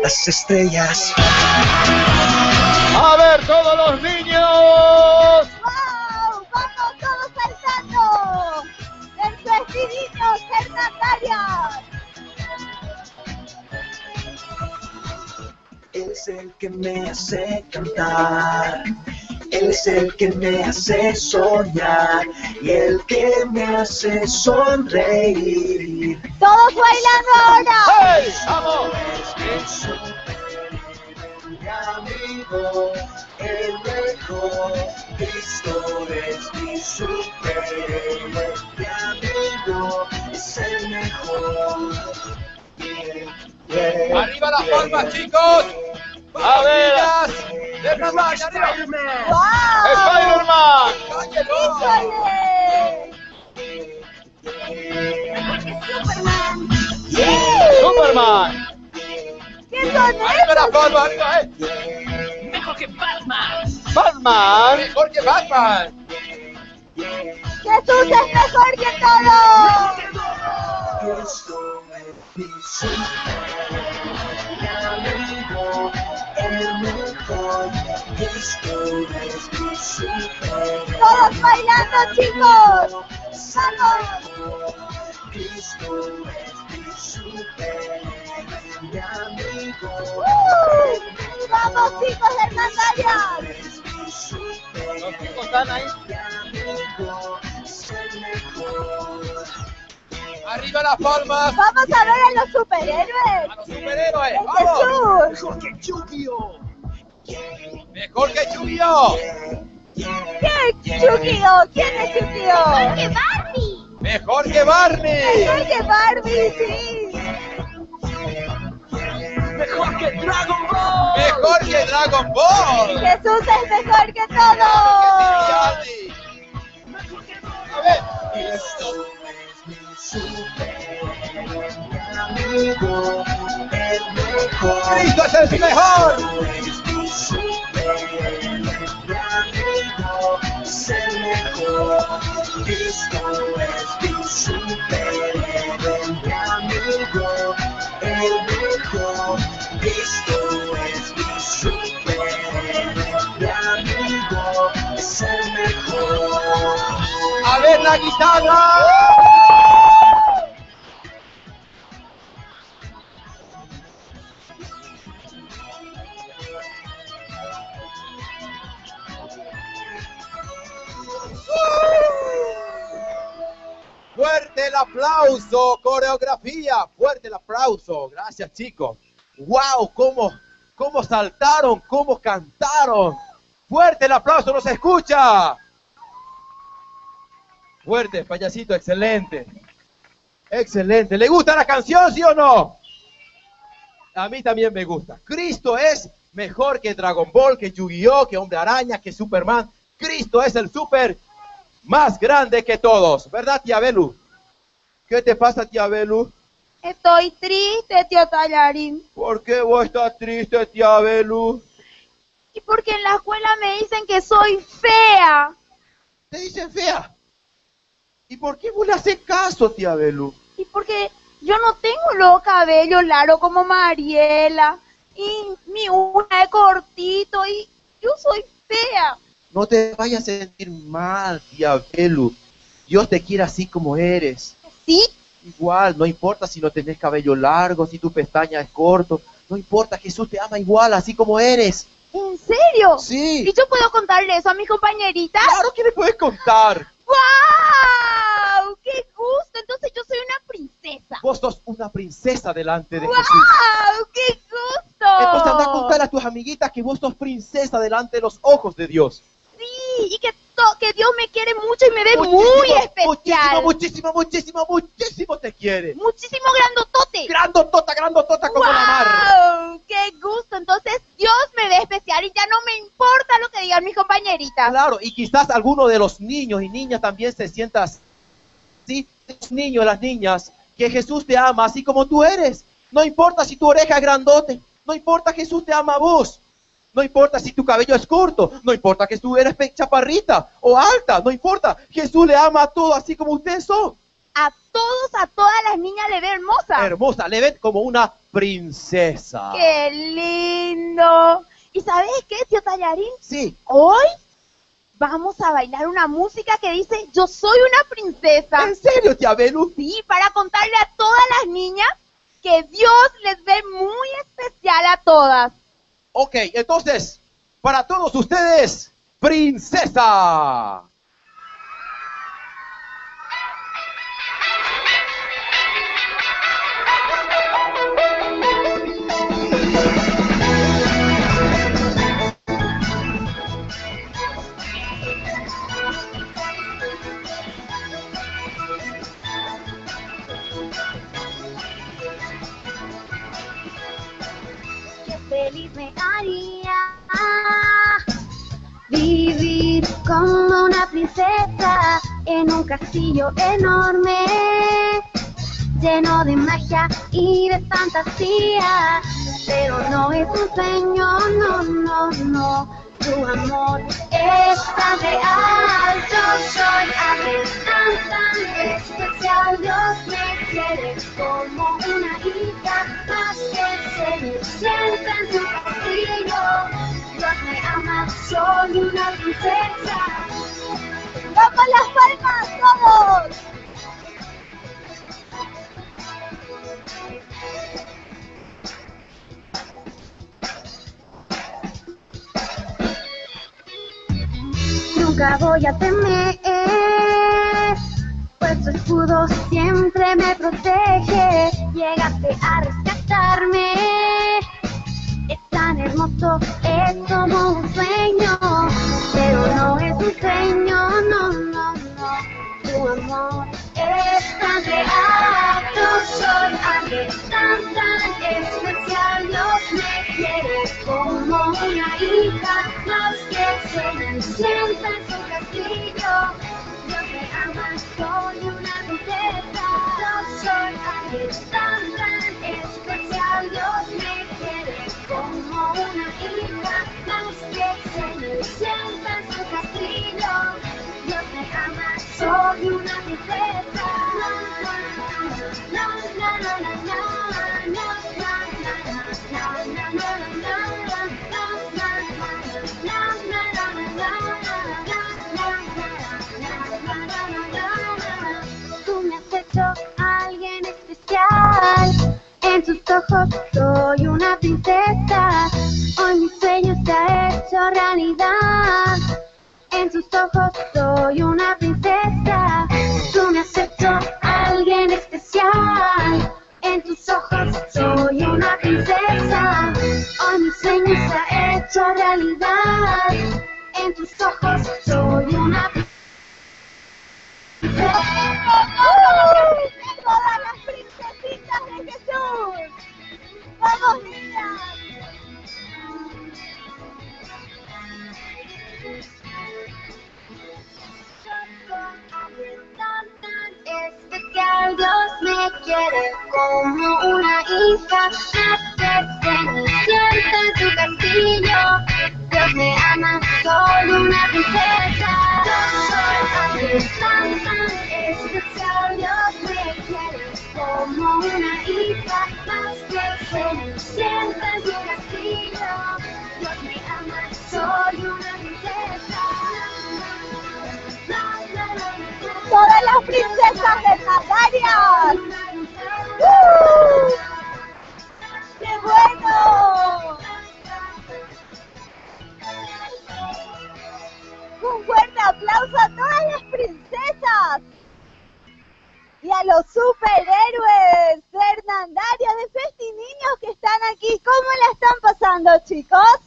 las estrellas. A ver todos los niños. ¡Wow! ¡Vamos todos saltando! ¡En su estilo, ser Natalia! Es el que me hace cantar. Él es el que me hace soñar y el que me hace sonreír. ¡Todos bailando ahora! ¡Hey! ¡Vamos! Mi amigo, el mejor, Cristo es mi superhéroe. Mi amigo es el mejor. Arriba las palmas, chicos. A ver. Spider-Man. ¡Híjole! Superman. Superman. ¿Qué son esos? arriba, eh. Mejor que Batman. Batman. Mejor que Batman. Jesús es mejor que todo. Todos bailando, chicos. Vamos. ¡Uh! Vamos, chicos superhéroe. Los chicos están ahí. Arriba las palmas. Vamos a ver a los superhéroes. A los superhéroes. Es Vamos. Jesús. Mejor que Yu-Gi-Oh! Mejor que Yu-Gi-Oh. ¿Qué es Yu-Gi-Oh? ¿Quién es Yu-Gi-Oh? Mejor que Barbie. Mejor que Barney. Mejor que Barbie, sí. Mejor que Dragon Ball. Mejor que Dragon Ball. Jesús es mejor que todo. A ver. Mejor. Mi superhéroe. Mi amigo el mejor. Cristo es el mejor. A ver la guitarra. Fuerte el aplauso, coreografía, fuerte el aplauso. Gracias, chicos. Wow, cómo, cómo saltaron, cómo cantaron. Fuerte el aplauso, ¿nos escucha? Fuerte, payasito, excelente. Excelente. ¿Le gusta la canción, sí o no? A mí también me gusta. Cristo es mejor que Dragon Ball, que Yu-Gi-Oh, que Hombre Araña, que Superman. Cristo es el super más grande que todos. ¿Verdad, tía Belu? ¿Qué te pasa, tía Belu? Estoy triste, tío Tallarín. ¿Por qué vos estás triste, tía Belu? Y porque en la escuela me dicen que soy fea. Te dicen fea. ¿Y por qué vos le haces caso, tía Belu? Y porque yo no tengo los cabellos largos como Mariela. Y mi una es cortito y yo soy fea. No te vayas a sentir mal, Belu. Dios te quiere así como eres. ¿Sí? Igual, no importa si no tenés cabello largo, si tu pestaña es corto. No importa, Jesús te ama igual, así como eres. ¿En serio? Sí. ¿Y yo puedo contarle eso a mis compañeritas? Claro que le puedes contar. ¡Wow! ¡Qué gusto! Entonces yo soy una princesa. Vos sos una princesa delante de ¡Wow! Jesús. ¡Qué gusto! Entonces anda a contar a tus amiguitas que vos sos princesa delante de los ojos de Dios. Y que, to- que Dios me quiere mucho y me ve Muchísimo, muy especial. Muchísimo, muchísimo, muchísimo, muchísimo te quiere. Muchísimo grandotote. Grandotota, grandotota como la mar. ¡Wow! ¡Qué gusto! Entonces Dios me ve especial y ya no me importa lo que digan mis compañeritas. Claro, y quizás alguno de los niños y niñas también se sienta así, los niños, las niñas, que Jesús te ama así como tú eres. No importa si tu oreja es grandote, no importa Jesús te ama a vos. No importa si tu cabello es corto, no importa que tú eres chaparrita o alta, no importa. Jesús le ama a todos así como ustedes son. A todos, a todas las niñas le ve hermosa. Hermosa, le ven como una princesa. ¡Qué lindo! ¿Y sabes qué, tío Tallarín? Sí. Hoy vamos a bailar una música que dice Yo soy una princesa. ¿En serio, tía Belu? Sí, para contarle a todas las niñas que Dios les ve muy especial a todas. Ok, entonces, para todos ustedes, princesa. Como una princesa en un castillo enorme, lleno de magia y de fantasía. Pero no es un sueño, no, no, no. Tu amor es tan real, yo soy alguien tan, tan especial. Dios me quiere como una hija, más que se sienta en su castillo. Me ama, soy una princesa. ¡Vamos las palmas todos! Nunca voy a temer, pues tu escudo siempre me protege. Llegaste a rescatarme, es tan hermoso, es como un sueño, pero no es un sueño, no, no, no. Tu amor es tan real, yo soy alguien tan, tan especial. Dios me quiere como una hija, más que se sienta en su castillo. Dios me ama, soy una princesa. Yo soy alguien tan, tan especial. Dios me como una hija, más que se sienta en su castillo. Dios me ama, soy una princesa. Na, na, na, na, na, na, na, na, na, na, na, Tú me has hecho alguien especial. En tus ojos soy una princesa. Hoy mi sueño se ha hecho realidad. En tus ojos soy una princesa. Tú me has hecho alguien especial. En tus ojos soy una princesa. Hoy mi sueño se ha hecho realidad. En tus ojos soy una princesa. Dios me quiere como una hija en su castillo Dios me ama soy una princesa yo soy tan especial Dios me quiere como una hija más que se sienta en su castillo Dios me ama soy una princesa ¡Todas las princesas de Canarias! ¡Uh! ¡Qué bueno! Un fuerte aplauso a todas las princesas. Y a los superhéroes de Hernandario de Festiniños que están aquí. ¿Cómo la están pasando, chicos?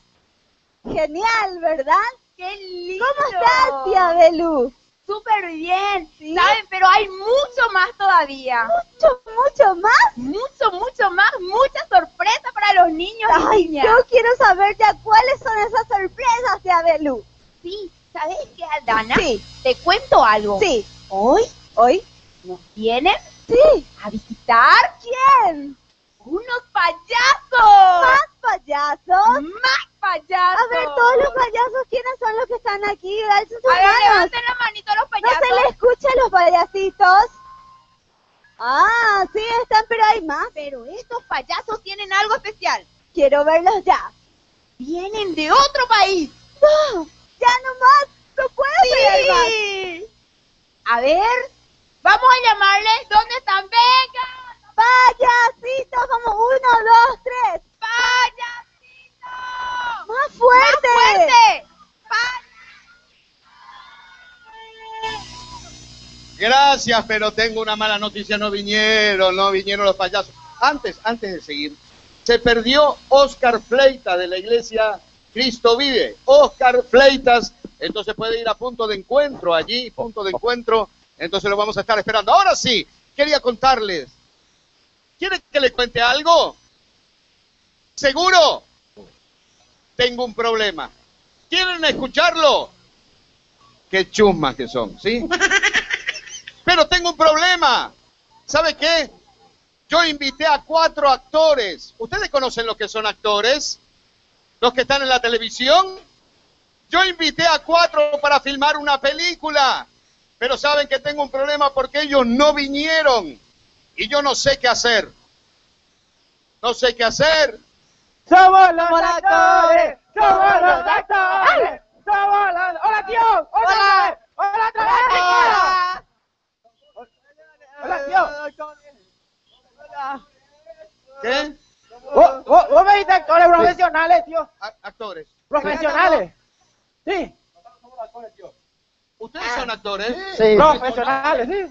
Genial, ¿verdad? ¡Qué lindo! ¿Cómo estás, tía Belú? Súper bien, ¿saben? Pero hay mucho más todavía. ¿Mucho, mucho más? Mucho, mucho más. Muchas sorpresas para los niños Ay, y niñas. yo quiero saber ya cuáles son esas sorpresas, tía Belú. Sí, ¿sabes qué, Aldana? Sí. Te cuento algo. Sí. Nos vienen Sí. a visitar ¿Quién? unos payasos. ¿Más payasos? ¡Más payasos! A ver, todos los payasos, ¿quiénes son los que están aquí? Alcen sus A ver, manos. levanten la manito a los ¿No payasos. se les escucha a los payasitos? Ah, sí están, pero hay más. Pero estos payasos tienen algo especial. Quiero verlos ya. Vienen de otro país. ¡No! ¡Ya no más! ¡No puedo ver más! Sí. A ver, vamos a llamarles. ¿Dónde están? ¡Vengan! ¡Payasitos! Vamos, uno, dos, tres. ¡Payasitos! ¡Más fuerte! ¡Más fuerte! Gracias, pero tengo una mala noticia, no vinieron, no vinieron los payasos. Antes, antes de seguir, se perdió Oscar Fleitas de la iglesia Cristo Vive. Oscar Fleitas, entonces puede ir a punto de encuentro allí, punto de encuentro, entonces lo vamos a estar esperando. Ahora sí, quería contarles. ¿Quieren que les cuente algo? ¿Seguro? Tengo un problema. ¿Quieren escucharlo? Qué chusmas que son, ¿sí? Pero tengo un problema. ¿Sabe qué? Yo invité a cuatro actores. ¿Ustedes conocen los que son actores? ¿Los que están en la televisión? Yo invité a cuatro para filmar una película. Pero saben que tengo un problema porque ellos no vinieron. Y yo no sé qué hacer. No sé qué hacer. ¡Somos los actores! ¡Somos los actores! ¡Somos los... ¡Hola, tío! ¡Hola! ¡Hola, otra vez! ¡Hola! ¡Hola, tío! ¿Qué? ¿Vos, vos, vos me dijiste actores profesionales, tío? Actores. ¿Profesionales? Sí. ¿Ustedes son actores? Sí. Profesionales, sí.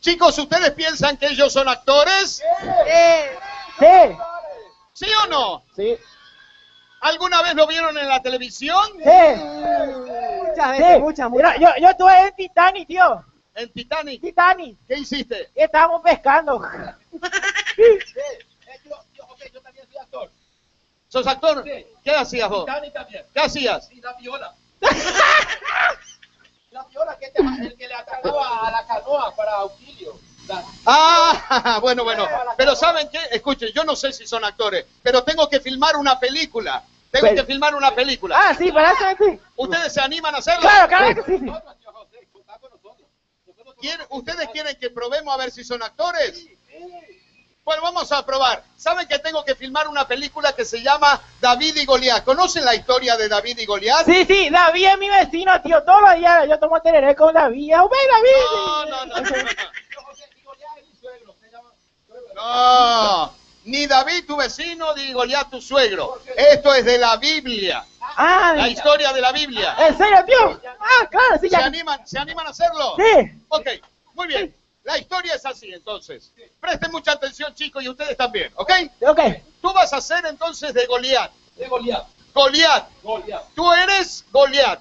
Chicos, ¿ustedes piensan que ellos son actores? Sí. ¿Sí o no? Sí. ¿Alguna vez lo vieron en la televisión? Sí. Muchas veces, muchas, muchas. Mira, yo, yo estuve en Titanic, tío. ¿En Titanic? Titanic. ¿Qué hiciste? Estábamos pescando. ¿Sos actor? ¿Qué hacías vos? también. ¿Qué hacías? Sí, la viola. la viola que te- el que le atacaba a la canoa para auxilio. La- Ah, bueno, bueno. Pero ¿saben qué? Escuchen, yo no sé si son actores, pero tengo que filmar una película. Tengo Pero- que filmar una película. Ah, sí, para eso sí. ¿Ustedes se animan a hacerlo? Claro, claro que sí. Sí. ¿Quieren- ¿Ustedes quieren que probemos a ver si son actores? Bueno, vamos a probar. ¿Saben que tengo que filmar una película que se llama David y Goliat? ¿Conocen la historia de David y Goliat? Sí, sí, David es mi vecino, tío. Todos los días yo tomo tereré con David. ¡Ven, David! No, no, no, no, no. No, ni David tu vecino, ni Goliat tu suegro. Esto es de la Biblia. Ah, La historia de la Biblia. ¿en serio, tío? Ah, claro, sí, ¿Se ya. animan, ¿Se animan a hacerlo? Sí. Ok, muy bien. La historia es así, entonces. Presten mucha atención, chicos, y ustedes también, ¿ok? Ok. Tú vas a ser entonces de Goliat. De Goliat. Goliat. Goliat. Tú eres Goliat.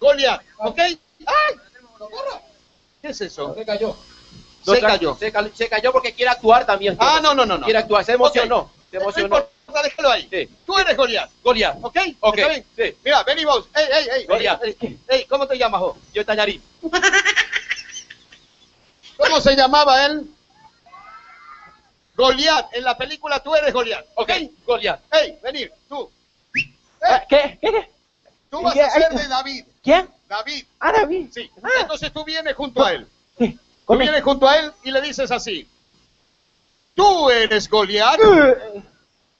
Goliat, ¿ok? ¡Ay! ¿Qué es eso? Se cayó. Se cayó. Se, se cayó porque quiere actuar también. Ah, no, no, no, no. Quiere actuar, se emocionó. No emocionó. importa, déjalo ahí. Sí. Tú eres Goliat, Goliat. ¿ok? Ok, ¿Está bien? sí. Mira, vení vos. Ey, ey, ey. Goliat. Ey, ey, ey, ¿cómo te llamas vos? Yo tallarí. ¿Cómo se llamaba él? Goliat. En la película tú eres Goliat, ¿ok? Goliat. Ey, vení, tú. Ah, ¿Qué? ¿Qué? ¿Qué? Tú ¿Y vas a ser de David. ¿Quién? David. Ah, David. Sí. Ah. Entonces tú vienes junto a él. Sí. Tú vienes junto a él y le dices así. Tú eres Goliat.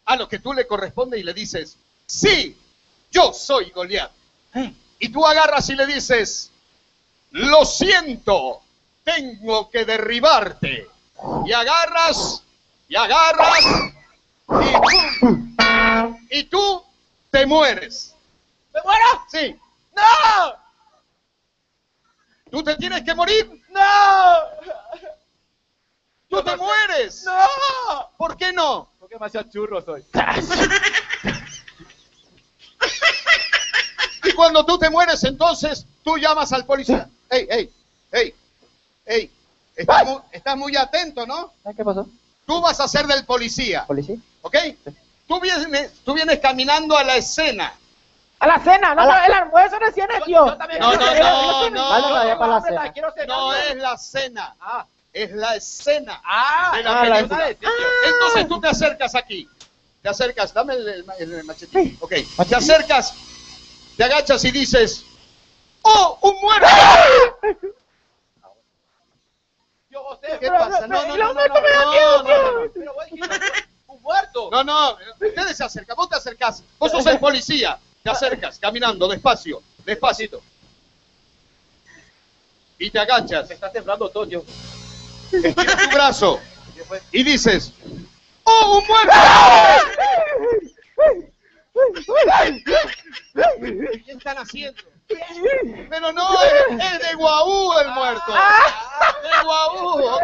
A lo que tú le corresponde y le dices, sí, yo soy Goliat. Y tú agarras y le dices, lo siento, tengo que derribarte. Y agarras, y agarras, y ¡pum! Y tú te mueres. ¿Me muero? Sí. ¡No! ¿Tú te tienes que morir? ¡No! Te mueres. ¡No! ¿Por qué no? Porque demasiado churro soy. Y cuando tú te mueres, entonces tú llamas al policía. ¡Ey, ey, ey! ¡Ey! Estás muy, estás muy atento, ¿no? ¿Qué pasó? Tú vas a ser del policía, ¿Policía? ¿ok? Tú vienes, tú vienes caminando a la escena. A la cena, no, la- no, el almuerzo recién es yo. No, no, no, no. Vale, todavía para la cena. Quiero cenar. No es la cena. Es la escena Ah, de la ah, la película. escena. Entonces tú te acercas aquí. Te acercas, dame el, el, el machetín. Ok. Te acercas, te agachas y dices, ¡Oh, un muerto! Yo, ¿Qué pero- pasa? No, no, no, no, no, no, no, no. Pero dijiste un muerto. No, no, ustedes se acercan, vos te acercás, vos sos el policía, te acercas, caminando, despacio, despacito. Y te agachas, Me está temblando todo, tío. estiras tu brazo y dices, ¡Oh, un muerto! ¿Qué están haciendo? Pero no, es, es de Guaú el muerto. De Guaú, ok.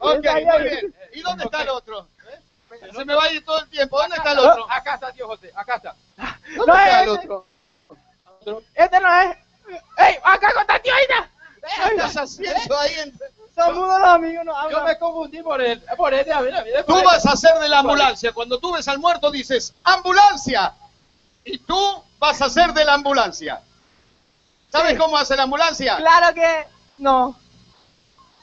Ok, muy bien. ¿Y dónde está el otro? Se me va a ir todo el tiempo. ¿Dónde está el otro? Acá está, tío José, acá está. ¿Dónde No está es- el otro? Este no es. ¡Ey, acá con Tati Oida! ¿Qué estás haciendo ahí? en- Somos los amigos, no Yo me confundí por él. Por él, a ver, a ver. Tú vas a ser de la ambulancia. Cuando tú ves al muerto dices, ¡ambulancia! Y tú vas a ser de la ambulancia. ¿Sabes cómo hace la ambulancia? Claro que no.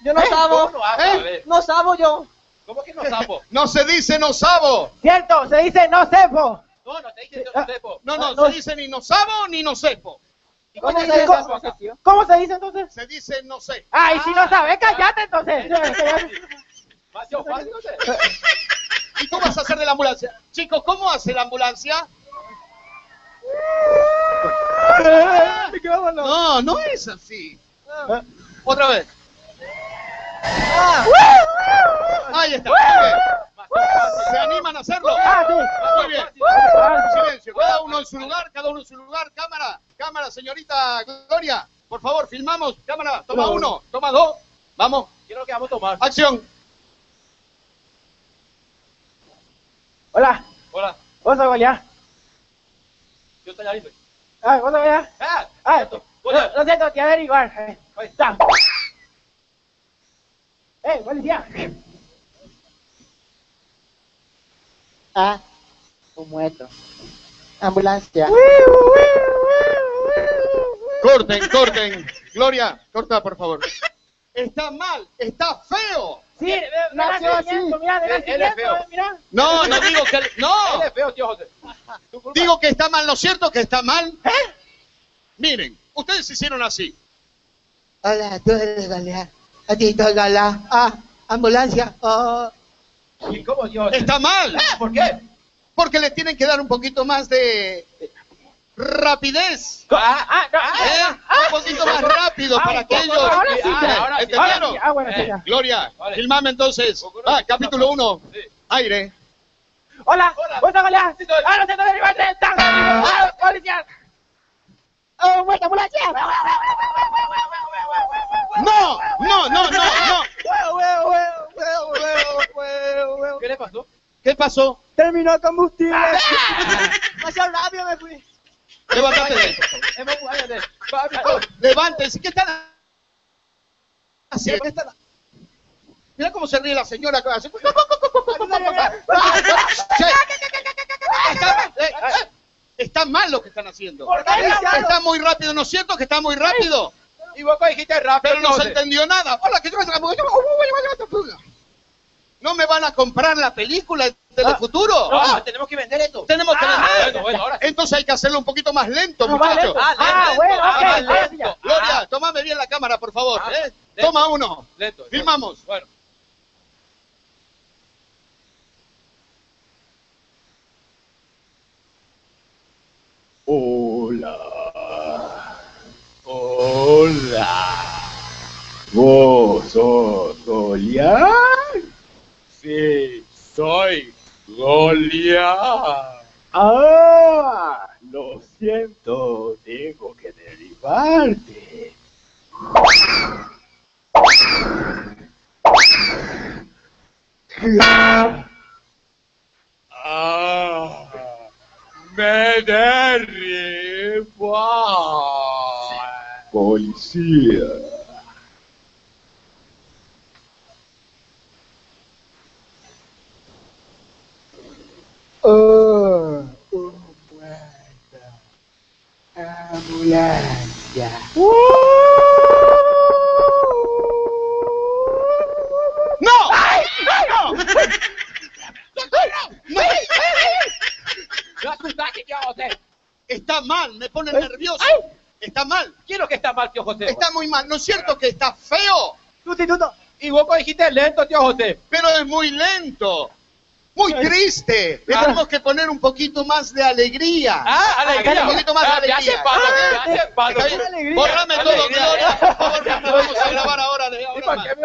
Yo no ¿Eh? sabo. ¿Eh? No sabo yo. ¿Cómo que no sapo? No se dice no sabo. Cierto, se dice no sepo. No, no te dije no sepo. No, no, Ah, no. se dice ni no sabo ni no sepo. ¿Y ¿Cómo se dice? entonces? Se dice no sé. Ay, si no sabes, callate entonces. Demasiado fácil, no sé. Y tú vas a ser de la ambulancia. Chicos, ¿cómo hace la ambulancia? No, no es así. Otra vez. Ahí está. ¿Se animan a hacerlo? Ah, sí. Muy bien. Silencio. Cada uno en su lugar, cada uno en su lugar. Cámara, cámara, señorita Gloria. Por favor, filmamos. Cámara, toma No. uno, toma dos. Vamos, Quiero que vamos a tomar. acción. Hola, Hola, vos sos Goliat. yo estoy ahí. Ah, vos sos Goliat. Ah, Ah, lo, siento, te voy a averiguar. Eh, Ahí está. ¡Eh, policía! Ah, un muerto. Ambulancia. Corten, corten. Gloria, corta, por favor. Está mal, está feo. Sí, nació así. mira, de Él- es feo. eh, mira. No, no digo que. No. Él es feo, tío José. Digo que está mal, ¿no es cierto que está mal? Miren, ustedes hicieron así. Hola, tú eres Galeán. A ti Gala. Ah, ambulancia. Oh. ¿Y cómo, José? Está mal. Ah, ¿Por qué? Porque le tienen que dar un poquito más de rapidez. Ah, Ah, no, ¿eh? Un poquito más rápido Ah, para que ah, ellos. ahora sí, ya. Ahora sí, ¿Entendieron? ahora sí. Ah, bueno, sí, ya. Gloria, Vale. filmame entonces. Ah, capítulo 1. Sí. Aire. Hola, Hola. Ah, siento derribarte. Ah, policía. Oh, muerta ambulancia. No, no, no, no, no. ¿Qué le pasó? ¿Qué pasó? Terminó el combustible. Demasiado rápido me fui. Levántate Oh, Levántense. ¿Qué están haciendo? ¿Qué están- Mira cómo se ríe la señora. Hace- Está, mal lo que están haciendo. Está muy rápido, ¿no es cierto que está muy rápido? Y vos dijiste rápido, Pero no se entendió nada. Hola, que yo ¿No me van a comprar la película de Telefuturo? No, tenemos que vender esto. Tenemos que Ah, vender. bueno, bueno, ahora sí. Entonces hay que hacerlo un poquito más lento, No, muchachos. Ah, Ah, bueno, ah, ok, más ahora sí lento. ya. Gloria, tomame bien la cámara, por favor. Ah, ¿eh? lento. Toma uno. Lento. Filmamos. Bueno. Hola. Hola. ¿Vos sos Goliat? Sí, soy Goliat. Ah, lo siento, tengo que derribarte. Ah, me derribo. Policía. Oh, un muerto. Ambulancia. ¡No! ¡No! ¡No! ¡No asustaste, tío José! Está mal, me pone nervioso. Está mal. ¿Qué es lo que está mal, tío José? Está muy mal. ¿No es cierto que está feo? Sustituto. Y vos dijiste lento, tío José. Pero es muy lento. Muy triste. Ah. tenemos que poner un poquito más de alegría. Ah, alegría. Un poquito más de Ah, hace alegría. palo, me hace palo. Está bien. Alegría. Borrame todo. Gloria. Por favor, vamos a grabar ahora. De ahora.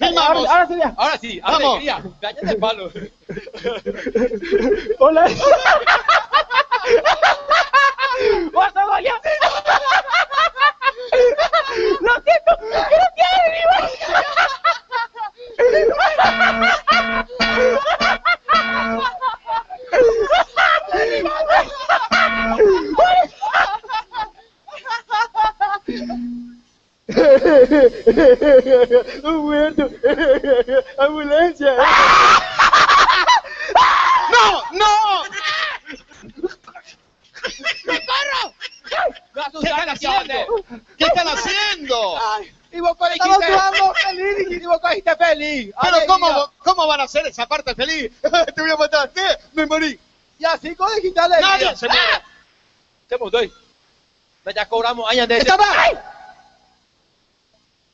Filmamos. Ahora, ahora sí, ya. ahora sí, Vamos. alegría. Cállate el palo. Hola. ¡Vas a Golia! ¡Lo siento! ¡Gracias, Un muerto. Ambulancia. ¡No! ¡No! ¡Corro! ¡No ¿Qué están haciendo? ¿Qué están haciendo? Y vos. Estamos jugando feliz. Y vos dijiste feliz. Pero Alegría. ¿cómo, ¿cómo van a hacer esa parte feliz? Te voy a matar. ¿Qué? Me morí. Y así con dijiste alegría. Nadie se muere. ¡Ah! Se mudó. Ya cobramos años de ¡Está mal!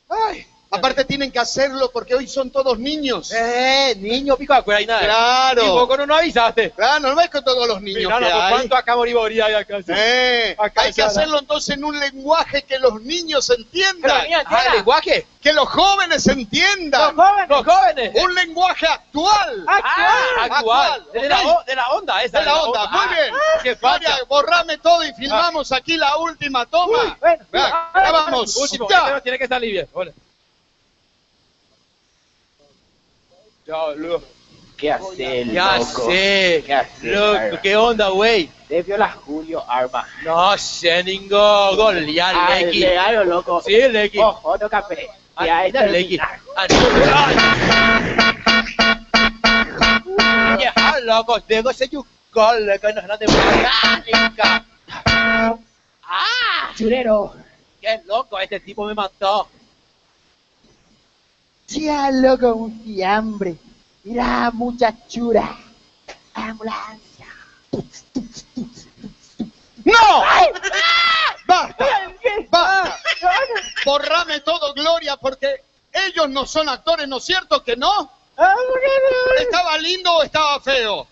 Ai! Aparte tienen que hacerlo porque hoy son todos niños. Eh, niños, pico de hay nada. Claro. Y vos no nos avisaste. Claro, no es con todos los niños Mirá, que ¿por hay. cuánto acá Moribori hay acá? Eh, Acá hay que ya- hacerlo entonces en un lenguaje que los niños entiendan. Ah, ¿el lenguaje? Que los jóvenes entiendan. Los jóvenes. Los jóvenes. Un lenguaje actual. Ah, actual. De la, de la onda esa. De la onda, muy bien. Ah, qué falta. borrame todo y filmamos aquí la última toma. Vean, ya vamos. Último, Ya. no tiene que salir bien. Ya, loco. ¿Qué haces, Ya loco? ¿Qué haces, Loco? ¿qué onda, güey? Te viola Julio Arma. No sé, ningo. Goliar, Ah, Lecky. legal, loco. Sí, Lecky. Ojo, no café. Ah, Ya, esto Lecky. Ah. Ya, loco, tengo ese yucol, que no es nada de mecánica. ¡Ah! Churero. ¡Qué loco! Este tipo me mató. Ya, loco, un fiambre. Mira, mucha chura. Ambulancia. ¡No! ¡Basta! ¡Basta! Borrame todo, Gloria, porque ellos no son actores, ¿no es cierto que no? ¿Estaba lindo o estaba feo?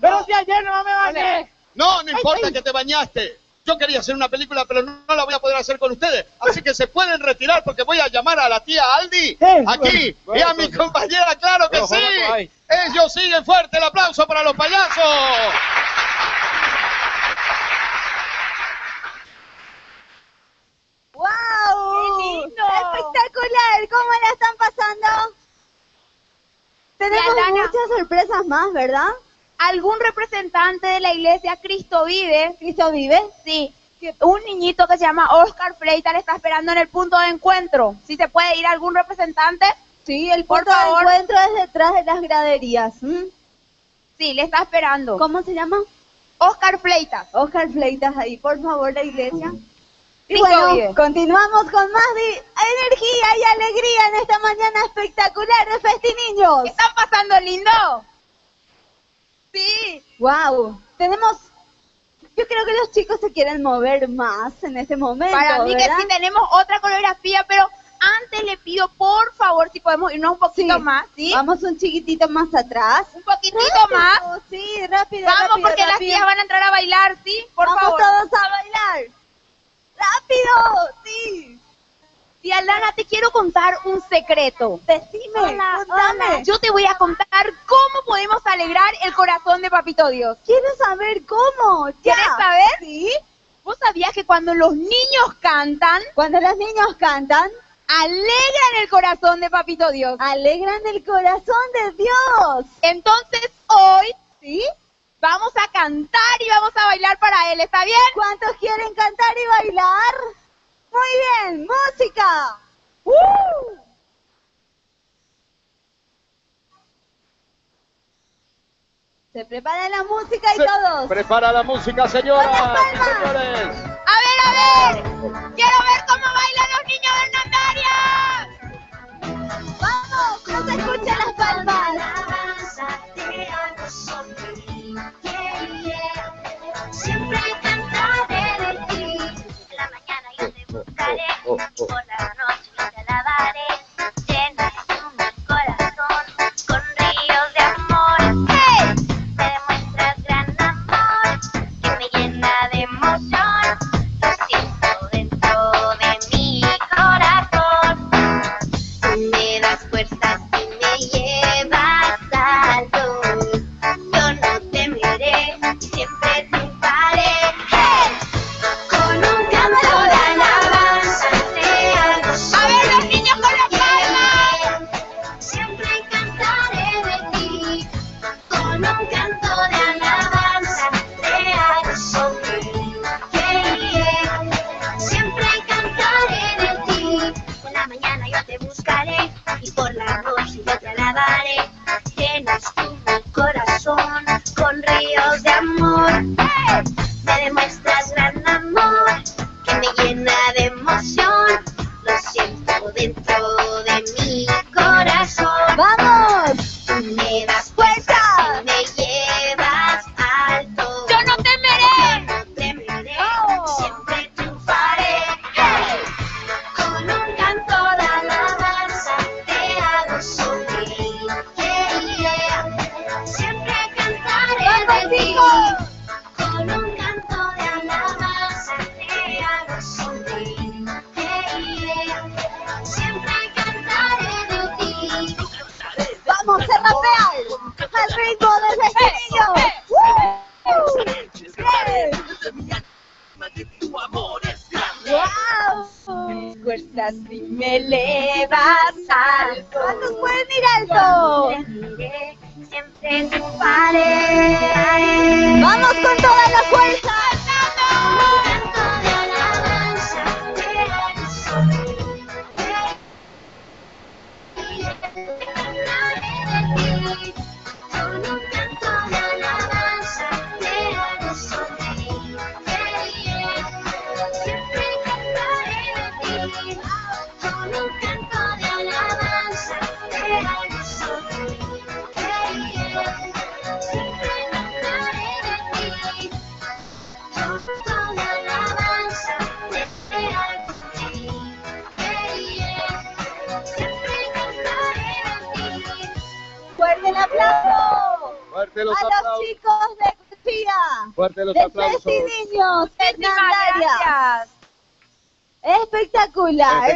Pero si ayer no me bañé. No, no importa que te bañaste. Yo quería hacer una película, pero no, no la voy a poder hacer con ustedes. Así que se pueden retirar porque voy a llamar a la tía Aldi aquí y a mi compañera, claro que sí. Ellos siguen fuerte. El aplauso para los payasos. ¡Wow! ¡Espectacular! ¿Cómo la están pasando? Tenemos muchas sorpresas más, ¿verdad? ¿Algún representante de la iglesia Cristo Vive? ¿Cristo Vive? Sí. Un niñito que se llama Oscar Freitas le está esperando en el punto de encuentro. Si se puede ir algún representante. Sí, el Por punto de favor. encuentro es detrás de las graderías. ¿m? Sí, le está esperando. ¿Cómo se llama? Oscar Fleitas. Oscar Fleitas ahí, por favor, la iglesia. Y Cristo bueno, vive. continuamos con más de energía y alegría en esta mañana espectacular de Festiniños. ¿Qué están pasando lindo? Sí. Wow. Tenemos. Yo creo que los chicos se quieren mover más en este momento. Para mí ¿verdad? que sí tenemos otra coreografía, pero antes le pido por favor si podemos irnos un poquito Sí. más, ¿sí? Vamos un chiquitito más atrás. Un poquitito Rápido, más. Sí, rápido. Vamos rápido, porque las tías van a entrar a bailar, ¿sí? Por Vamos favor. todos a bailar. ¡Rápido! Sí. Tía Lana, te quiero contar un secreto. Decime, Hola, contame. hola. Yo te voy a contar cómo podemos alegrar el corazón de Papito Dios. Quiero saber cómo. Ya. ¿Quieres saber? Sí. ¿Vos sabías que cuando los niños cantan, Cuando los niños cantan, alegran el corazón de Papito Dios. Alegran el corazón de Dios. Entonces hoy, ¿sí? Vamos a cantar y vamos a bailar para él, ¿está bien? ¿Cuántos quieren cantar y bailar? Muy bien, música. ¡Uh! Se prepara la música y Se todos. Prepara la música, señoras Con las y palmas. señores. A ver, a ver. Quiero ver cómo bailan los niños de Hernandaria. Vamos, no se escuchan las palmas. Siempre buscaré, por la noche te alabaré. ¡Hey! Me demuestras Y me elevas alto.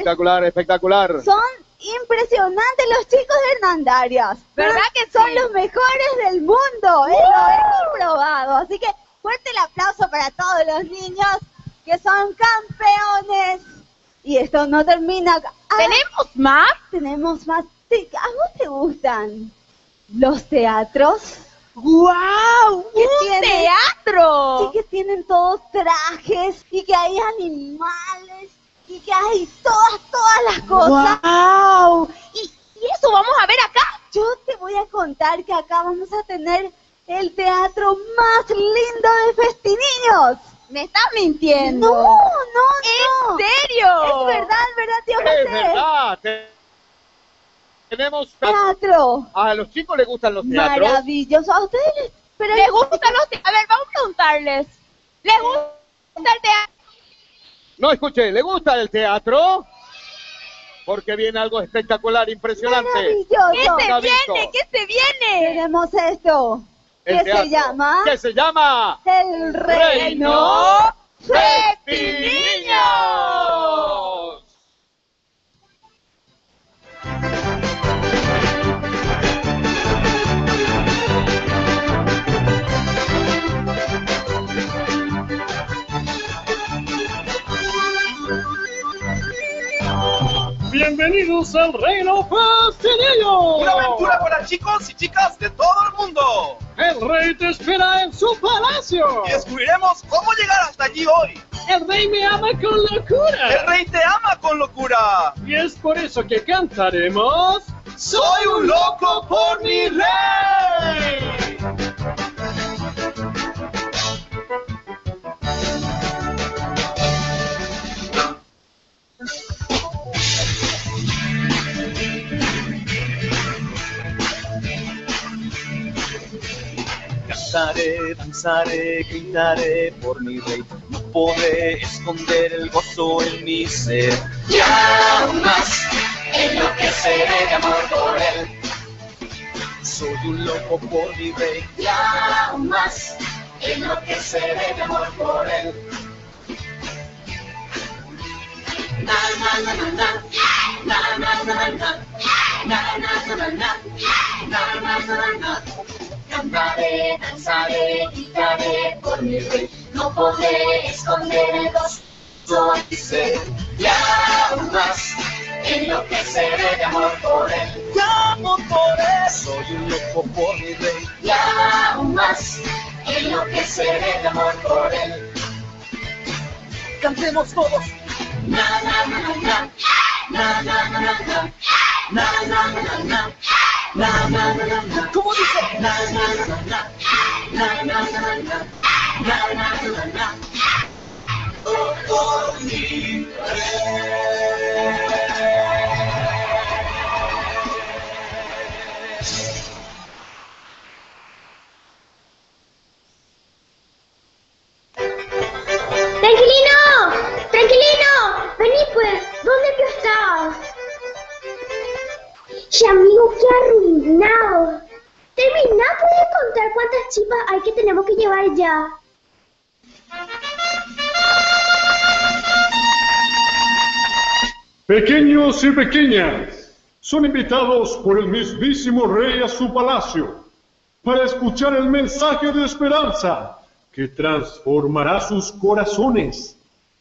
Espectacular. Espectacular. Son impresionantes los chicos de Hernandarias. ¿Verdad que Son sí? los mejores del mundo. Lo he comprobado. Así que fuerte el aplauso para todos los niños que son campeones. Y esto no termina. Ah, ¿Tenemos más? Tenemos más. Te- ¿A vos te gustan los teatros? ¡Guau! ¿Qué ¡Un teatro! Y que tienen todos trajes, y que hay animales, y que hay todas, todas las cosas. ¡Guau! ¿Y, ¿Y eso vamos a ver acá? Yo te voy a contar que acá vamos a tener el teatro más lindo de Festiniños. ¿Me estás mintiendo? No, no, no. ¿En serio? Es verdad, verdad, tío Es José. verdad. te- Tenemos. Teatro. A los chicos les gustan los teatros. Maravilloso. A ustedes les... Pero ¿Les gustan los teatros? A ver, vamos a preguntarles. ¿Les gusta el teatro? No escuché, ¿le gusta el teatro? Porque viene algo espectacular, impresionante. ¿Qué se viene? ¿Qué se viene? Tenemos esto. Teatro. se llama ¿Qué se llama? El Reino Reino. Bienvenidos al reino fastidiano. Una aventura para chicos y chicas de todo el mundo. El rey te espera en su palacio. Y descubriremos cómo llegar hasta allí hoy. El rey me ama con locura. El rey te ama con locura. Y es por eso que cantaremos. Soy un loco por mi rey. Danzaré, gritaré por mi rey. No podré esconder el gozo en mi ser. Ya más enloqueceré de amor por él. Soy un loco por mi rey. Ya más enloqueceré de amor por él. Na na na Cantaré, danzaré, gritaré por mi rey. No podré esconder mi ser. Ya más enloqueceré de amor por él. Ya amor por él. Soy un loco por mi rey. Ya más enloqueceré de amor por él. Cantemos todos. ¿Cómo dice? ¡Tranquilino! ¡Tranquilino! Vení pues, ¿dónde que estás? Ya amigo, qué arruinado. Termina, ¿puedes contar cuántas chipas hay que tenemos que llevar ya? Pequeños y pequeñas, son invitados por el mismísimo rey a su palacio para escuchar el mensaje de esperanza que transformará sus corazones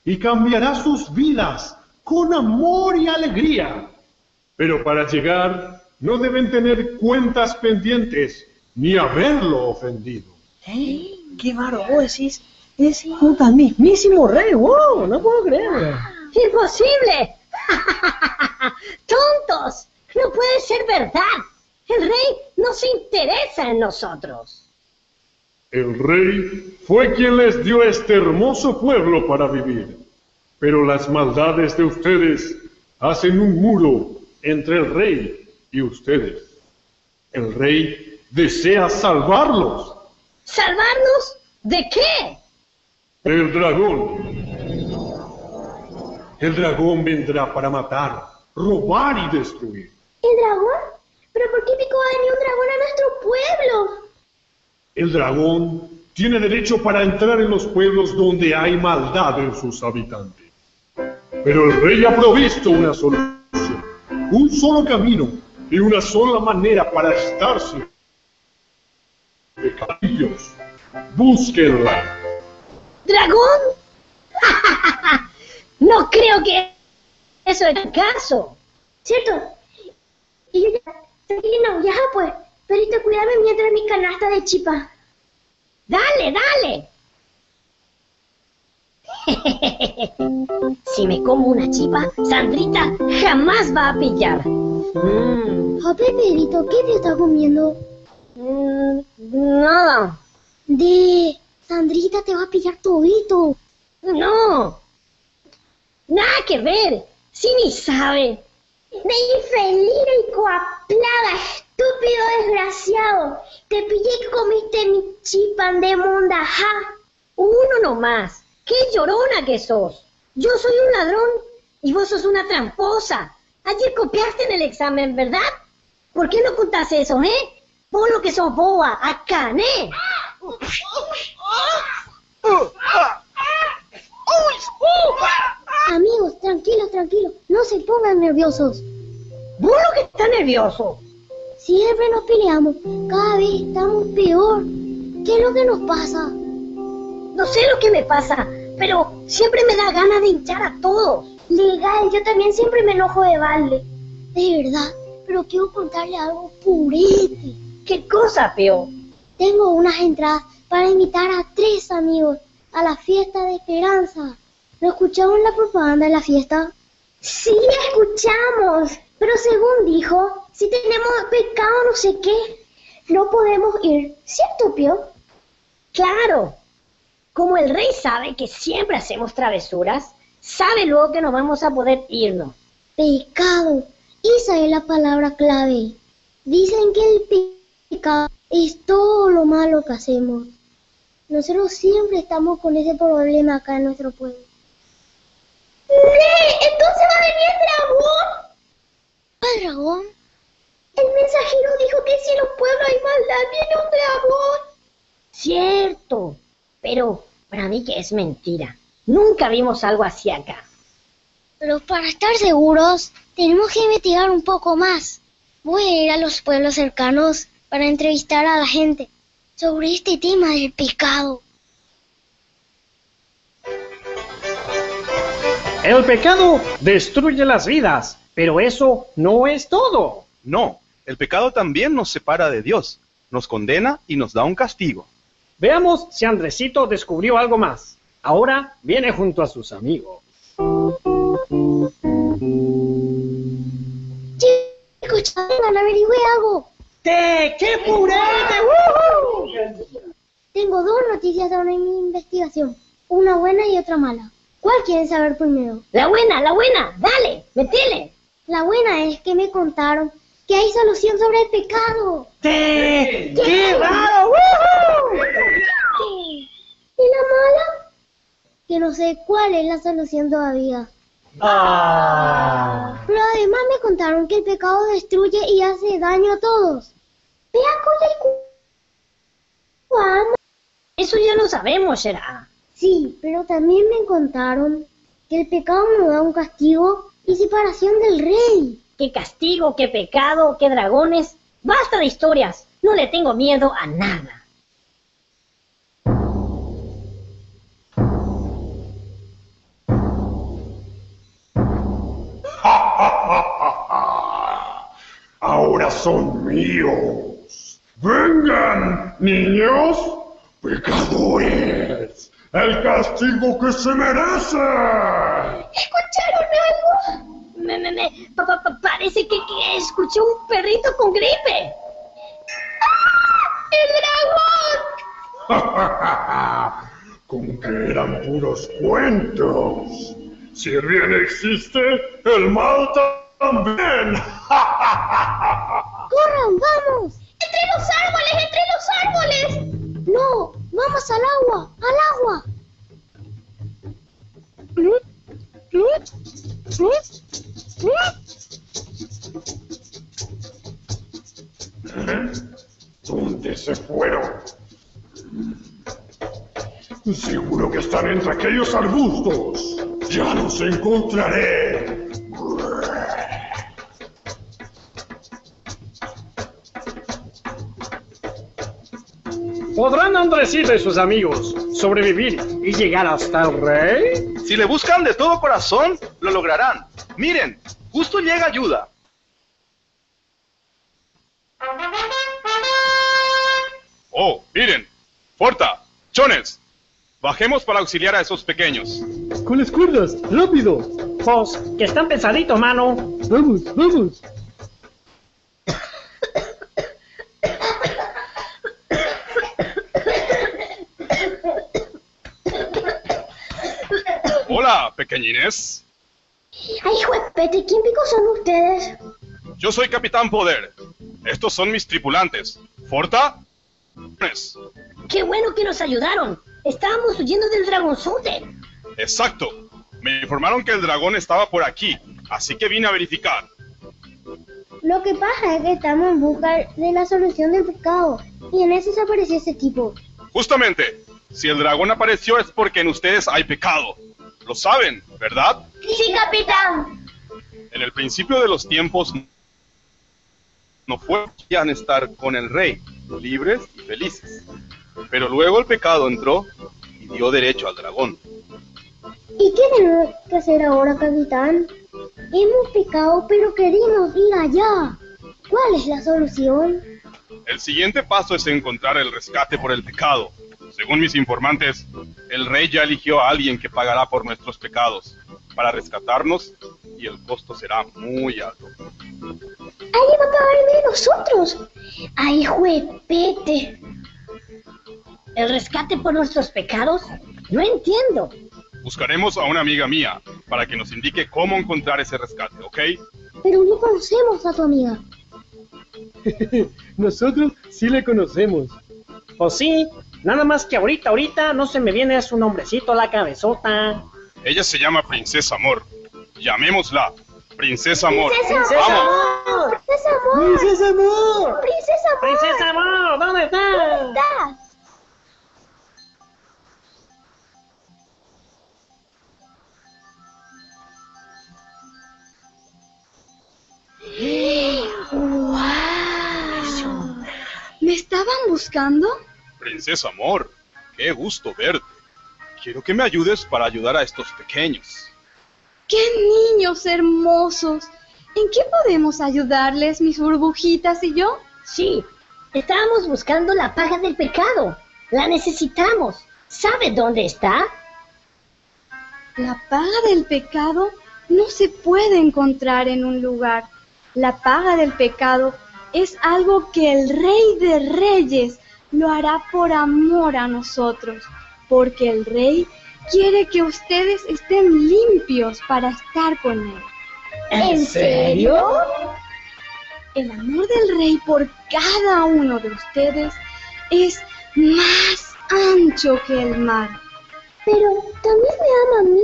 y cambiará sus vidas con amor y alegría. Pero para llegar no deben tener cuentas pendientes ni haberlo ofendido. ¿Eh? ¿Qué vos decís? Es junto al mismísimo rey. ¡Wow! No puedo creerlo. ¡Imposible! ¡Tontos! No puede ser verdad. El rey no se interesa en nosotros. El rey fue quien les dio este hermoso pueblo para vivir. Pero las maldades de ustedes hacen un muro entre el rey y ustedes. El rey desea salvarlos. ¿Salvarnos? ¿De qué? El dragón. El dragón vendrá para matar, robar y destruir. ¿El dragón? ¿Pero por qué picó a venir un dragón a nuestro pueblo? El dragón tiene derecho para entrar en los pueblos donde hay maldad en sus habitantes. Pero el rey ha provisto una solución, un solo camino y una sola manera para estarse de cabellos. Búsquenla. ¿Dragón? no creo que eso es el caso. ¿Cierto? Y yo ya, tranquilino, ya pues. Perito, cuídame mientras mi canasta de chipa. Dale, dale. si me como una chipa, Sandrita jamás va a pillar. Mm, Jope, Pedrito, ¿qué te está comiendo? mm, nada. De... Sandrita te va a pillar todito. No. Nada que ver. Si ni sabe. De infeliz y coaplaga, estúpido desgraciado. Te pillé que comiste mi chipan de monda, ja. Uno nomás. ¡Qué llorona que sos! Yo soy un ladrón y vos sos una tramposa. Ayer copiaste en el examen, ¿verdad? ¿Por qué no contás eso, eh? Vos lo que sos boba, acá, ¿eh? Amigos, tranquilos, tranquilos. No se pongan nerviosos. Vos lo que estás nervioso. Siempre nos peleamos. Cada vez estamos peor. ¿Qué es lo que nos pasa? No sé lo que me pasa, pero siempre me da ganas de hinchar a todos. Legal, yo también siempre me enojo de balde. De verdad, pero quiero contarle algo purete. ¿Qué cosa, Peo? Tengo unas entradas para invitar a tres amigos a la fiesta de Esperanza. ¿No escucharon la propaganda de la fiesta? Sí, escuchamos. Pero según dijo, si tenemos pecado no sé qué, no podemos ir. ¿Cierto, Pio? Claro. Como el rey sabe que siempre hacemos travesuras, sabe luego que no vamos a poder irnos. Pecado. Esa es la palabra clave. Dicen que el pecado es todo lo malo que hacemos. Nosotros siempre estamos con ese problema acá en nuestro pueblo. ¿Entonces va a venir el dragón? ¿El dragón? El mensajero dijo que si en los pueblos hay maldad viene un dragón. Cierto, pero para mí que es mentira. Nunca vimos algo así acá. Pero para estar seguros, tenemos que investigar un poco más. Voy a ir a los pueblos cercanos para entrevistar a la gente sobre este tema del pecado. El pecado destruye las vidas, pero eso no es todo. No, el pecado también nos separa de Dios, nos condena y nos da un castigo. Veamos si Andresito descubrió algo más. Ahora viene junto a sus amigos. Chicos, vengan, averigüe algo. ¡Te! ¡Qué purete! Tengo dos noticias sobre mi investigación. Una buena y otra mala. ¿Cuál quieren saber primero? La buena, la buena. Dale, metele. La buena es que me contaron que hay solución sobre el pecado. ¡Te! ¡Qué raro! ¿Y la mala? Que no sé cuál es la solución todavía. Ah. Pero además me contaron que el pecado destruye y hace daño a todos. Vea con el cu- Eso ya lo sabemos, será. Sí, pero también me contaron que el pecado nos da un castigo y separación del rey. ¿Qué castigo, qué pecado, qué dragones? Basta de historias. No le tengo miedo a nada. Ahora son míos. Vengan, niños, pecadores. El castigo que se merecen. ¿Escucharon algo? Me, me, me, pa- pa- pa- parece que, que escuché un perrito con gripe. ¡Ah! ¡El dragón! Con que eran puros cuentos. Si el bien existe, el mal también. ¡Corran, vamos! ¡Entre los árboles, entre los árboles! No, vamos al agua, al agua. ¿Dónde se fueron? Seguro que están entre aquellos arbustos. Ya los encontraré. ¿Podrán Andresito y sus amigos sobrevivir y llegar hasta el rey? Si le buscan de todo corazón, lo lograrán. Miren, justo llega ayuda. Oh, miren. Forta, Chones. Bajemos para auxiliar a esos pequeños. Con las cuerdas, rápido. Pues, que están pesaditos, mano. Vamos, vamos. Hola, pequeñines. Ay, juepete, ¿quién pico son ustedes? Yo soy Capitán Poder. Estos son mis tripulantes. Forta. ¡Qué bueno que nos ayudaron! Estábamos huyendo del dragonzote. Exacto. Me informaron que el dragón estaba por aquí, así que vine a verificar. Lo que pasa es que estamos en busca de la solución del pecado. Y en eso se apareció ese tipo. Justamente, si el dragón apareció es porque en ustedes hay pecado. Lo saben, ¿verdad? Sí, capitán. En el principio de los tiempos no fue estar con el rey, libres y felices. Pero luego el pecado entró y dio derecho al dragón. ¿Y qué tenemos que hacer ahora, capitán? Hemos pecado, pero queremos ir allá. ¿Cuál es la solución? El siguiente paso es encontrar el rescate por el pecado. Según mis informantes, el rey ya eligió a alguien que pagará por nuestros pecados para rescatarnos y el costo será muy alto. Alguien va a pagarme de nosotros. Ay, juepete. ¿El rescate por nuestros pecados? No entiendo. Buscaremos a una amiga mía para que nos indique cómo encontrar ese rescate, ¿ok? Pero no conocemos a tu amiga. Nosotros sí le conocemos. O sí, nada más que ahorita, ahorita no se me viene su nombrecito a la cabezota. Ella se llama Princesa Amor. Llamémosla Princesa Amor. Princesa Vamos. Princesa Amor. Princesa Amor. Princesa Amor. Princesa Amor, ¿dónde estás? ¿Dónde estás? ¡Wow! ¿Me estaban buscando? Princesa Amor, qué gusto verte. Quiero que me ayudes para ayudar a estos pequeños. ¡Qué niños hermosos! ¿En qué podemos ayudarles, mis burbujitas y yo? Sí, estábamos buscando la paga del pecado. La necesitamos. ¿Sabe dónde está? La paga del pecado no se puede encontrar en un lugar. La paga del pecado es algo que el Rey de Reyes lo hará por amor a nosotros, porque el Rey quiere que ustedes estén limpios para estar con Él. ¿En serio? El amor del Rey por cada uno de ustedes es más ancho que el mar. Pero también me ama a mí.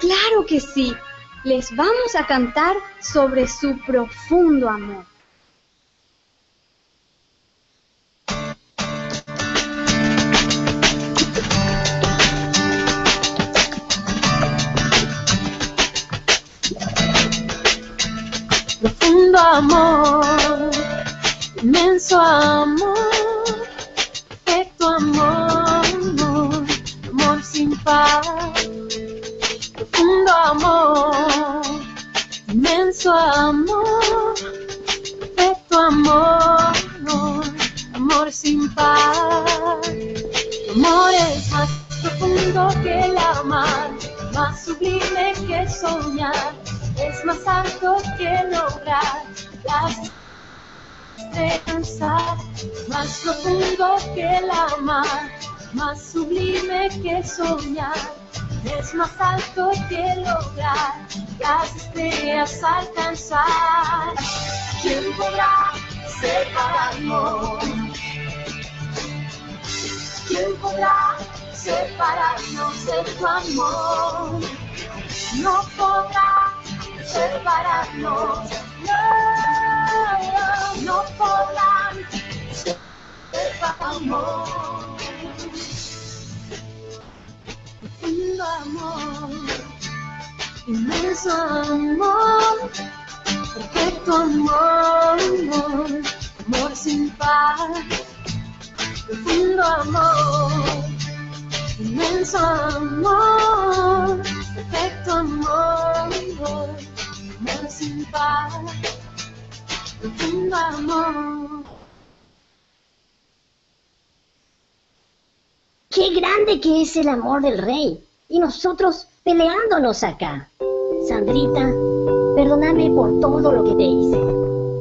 Claro que sí. Les vamos a cantar sobre su profundo amor. Profundo amor, inmenso amor, perfecto amor, amor sin par, profundo amor, inmenso amor, perfecto amor, amor sin par. Tu amor es más profundo que el mar, más sublime que soñar es más alto que lograr las descansar, más profundo que la mar, más sublime que soñar, es más alto que lograr las estrellas alcanzar. ¿Quién podrá separarnos? ¿Quién podrá separarnos de tu amor? No podrá separarnos. No, no podrán separarnos. Profundo amor, inmenso amor, perfecto amor, amor sin par. Profundo amor, inmenso amor, perfecto amor, amor Qué grande que es el amor del rey. Y nosotros peleándonos acá. Sandrita, perdóname por todo lo que te hice.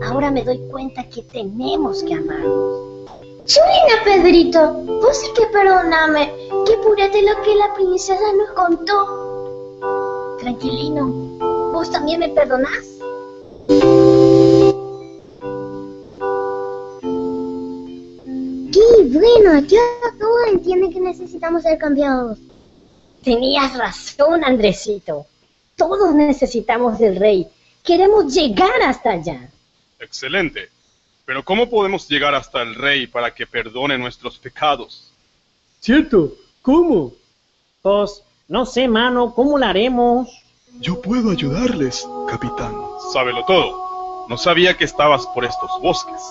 Ahora me doy cuenta que tenemos que amarnos. Chulina, Pedrito, vos sí que perdóname, que purete lo que la princesa nos contó. Tranquilino, ¿vos también me perdonás? Qué bueno, ya todos entienden que necesitamos ser cambiados. Tenías razón, Andresito. Todos necesitamos del rey. Queremos llegar hasta allá. Excelente. Pero ¿cómo podemos llegar hasta el rey para que perdone nuestros pecados? ¿Cierto? ¿Cómo? Pues, no sé, mano, ¿cómo lo haremos? Yo puedo ayudarles, capitán. Sábelo todo. No sabía que estabas por estos bosques.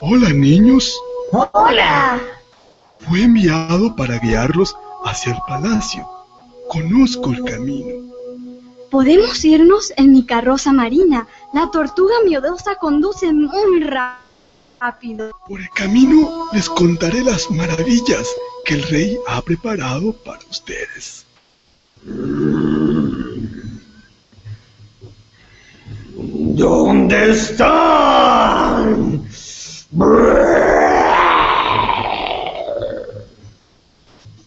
Hola, niños. ¡Hola! Fui enviado para guiarlos hacia el palacio. conozco el camino. Podemos irnos en mi carroza marina. La tortuga miedosa conduce muy ra- rápido. Por el camino les contaré las maravillas que el rey ha preparado para ustedes. ¿Dónde están?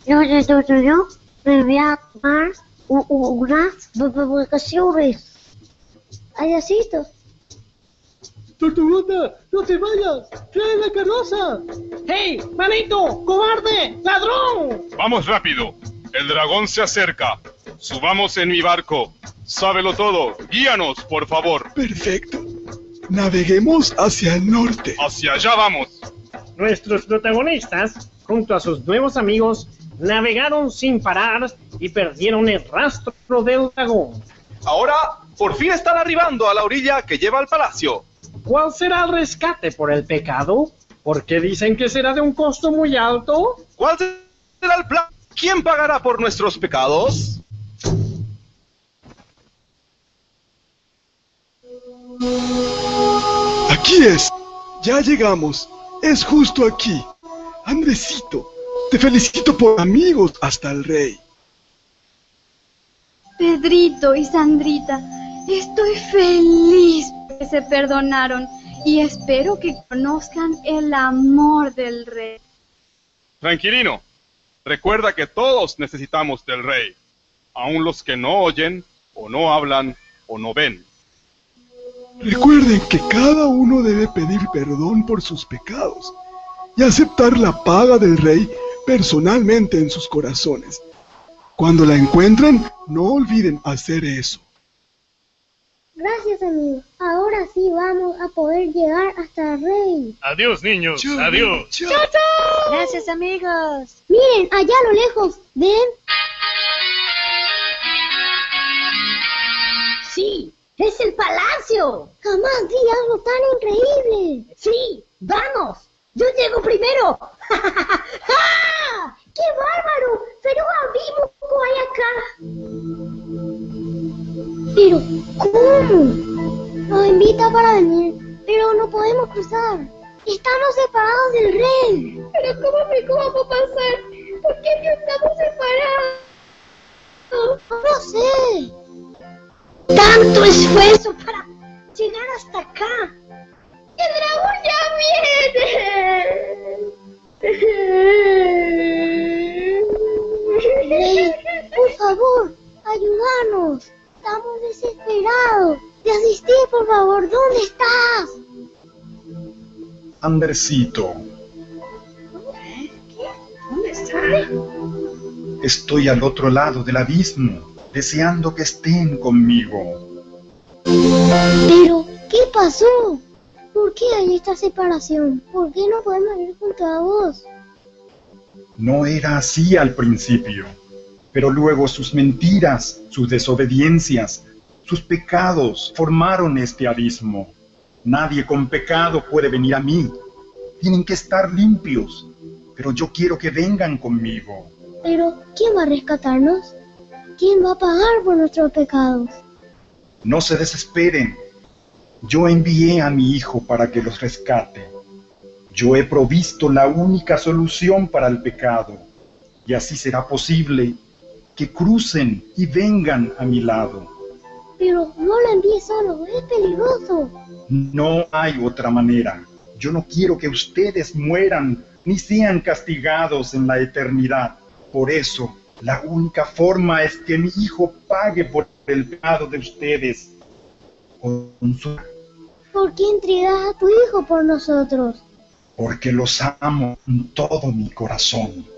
Yo, yo, yo, yo, yo me voy a tomar unas va- va- vacaciones. Ayacito. ¡Tortuguita! ¡No te vayas! ¡Trae la carroza! ¡Hey! ¡Manito! ¡Cobarde! ¡Ladrón! Vamos rápido. El dragón se acerca. Subamos en mi barco. Sábelo todo. Guíanos, por favor. Perfecto. Naveguemos hacia el norte. Hacia allá vamos. Nuestros protagonistas, junto a sus nuevos amigos, navegaron sin parar y perdieron el rastro del dragón. Ahora, por fin están arribando a la orilla que lleva al palacio. ¿Cuál será el rescate por el pecado? ¿Por qué dicen que será de un costo muy alto? ¿Cuál será el plan? ¿Quién pagará por nuestros pecados? Aquí es. Ya llegamos. Es justo aquí. Andresito, te felicito por amigos hasta el rey. Pedrito y Sandrita, estoy feliz que se perdonaron y espero que conozcan el amor del rey. Tranquilino. Recuerda que todos necesitamos del rey. Aun los que no oyen, o no hablan, o no ven. Recuerden que cada uno debe pedir perdón por sus pecados y aceptar la paga del rey personalmente en sus corazones. Cuando la encuentren, no olviden hacer eso. Gracias, amigo. Ahora sí vamos a poder llegar hasta el rey. Adiós, niños. Adiós. Gracias, amigos. Miren, allá a lo lejos. ¿Ven? Sí, es el palacio. Jamás vi algo tan increíble. Sí, vamos. Yo llego primero. ¡Ja! ¡Qué bárbaro! Pero abrimos hay acá. Pero, ¿cómo? Nos invita para venir, pero no podemos cruzar. Estamos separados del rey. Pero ¿cómo me cómo va a pasar? ¿Por qué no estamos separados? No sé. Tanto esfuerzo para llegar hasta acá. ¡El dragón ya viene! por favor, ayúdanos. Estamos desesperados. Te asistí, por favor. ¿Dónde estás? Andresito, ¿Dónde está? estoy al otro lado del abismo, deseando que estén conmigo. Pero, ¿qué pasó? ¿Por qué hay esta separación? ¿Por qué no podemos ir junto a vos? No era así al principio, pero luego sus mentiras, sus desobediencias, sus pecados formaron este abismo. Nadie con pecado puede venir a mí. Tienen que estar limpios, pero yo quiero que vengan conmigo. Pero, ¿quién va a rescatarnos? ¿Quién va a pagar por nuestros pecados? No se desesperen. Yo envié a mi hijo para que los rescate. Yo he provisto la única solución para el pecado. Y así será posible que crucen y vengan a mi lado. Pero no lo envíe solo, es peligroso. No hay otra manera. Yo no quiero que ustedes mueran ni sean castigados en la eternidad. Por eso, la única forma es que mi hijo pague por el pecado de ustedes. ¿Por qué entregas a tu hijo por nosotros? Porque los amo con todo mi corazón.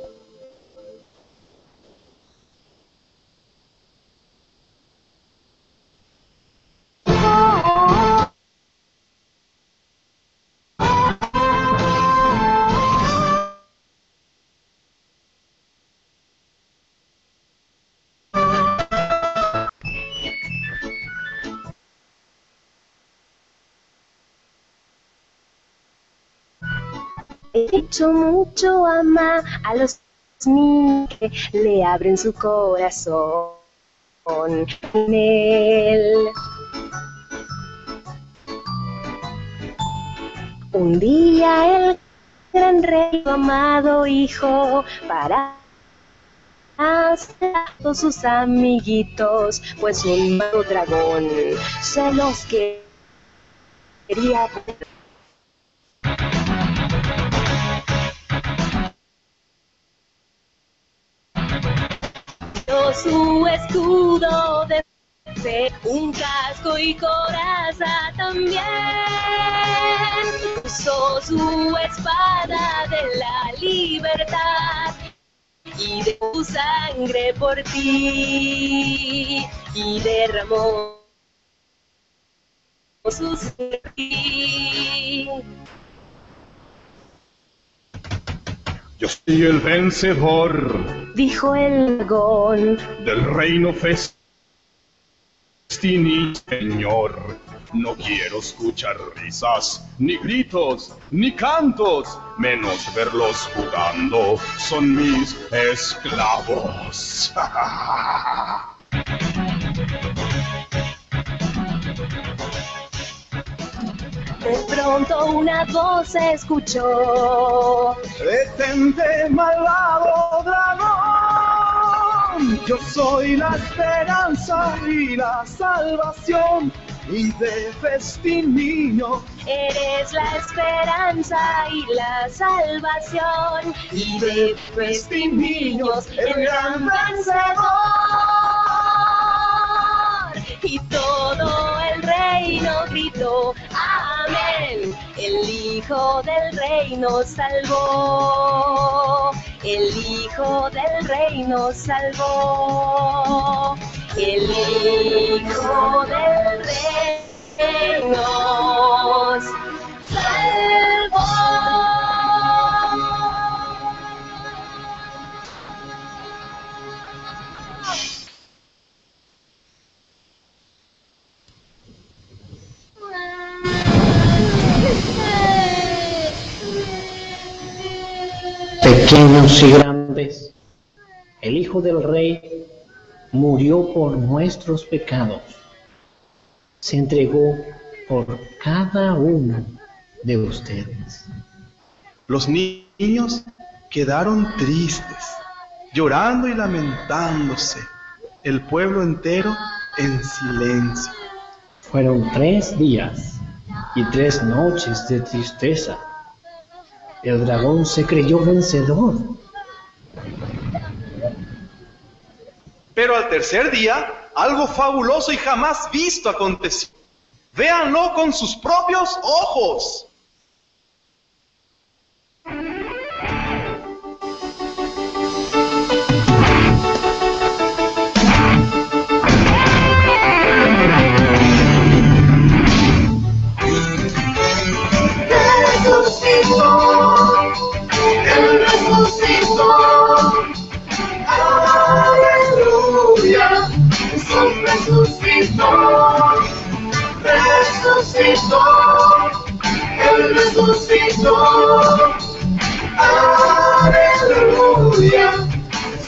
Hecho mucho amar a los niños que le abren su corazón con él. Un día el gran rey, amado hijo, para todos sus amiguitos, pues un malo dragón se los quería su escudo de un casco y coraza también. Usó su espada de la libertad y de tu sangre por ti y derramó su sangre. Yo soy el vencedor Dijo el dragón, del reino Festini, señor. No quiero escuchar risas, ni gritos, ni cantos, menos verlos jugando. Son mis esclavos. de pronto una voz se escuchó. Detente, malvado dragón. Yo soy la esperanza y la salvación. Y de festín niño, Eres la esperanza y la salvación. Y de festín niños, el gran vencedor. Y todo reino gritó, amén. El Hijo del Rey nos salvó. El Hijo del Rey nos salvó. El Hijo del Rey nos salvó. Pequeños y grandes, el Hijo del Rey murió por nuestros pecados. Se entregó por cada uno de ustedes. Los ni- niños quedaron tristes, llorando y lamentándose. El pueblo entero en silencio. Fueron tres días y tres noches de tristeza. El dragón se creyó vencedor. Pero al tercer día, algo fabuloso y jamás visto aconteció. Véanlo con sus propios ojos. Aleluya, Jesús resucitó, resucitó, Él resucitó. Aleluya,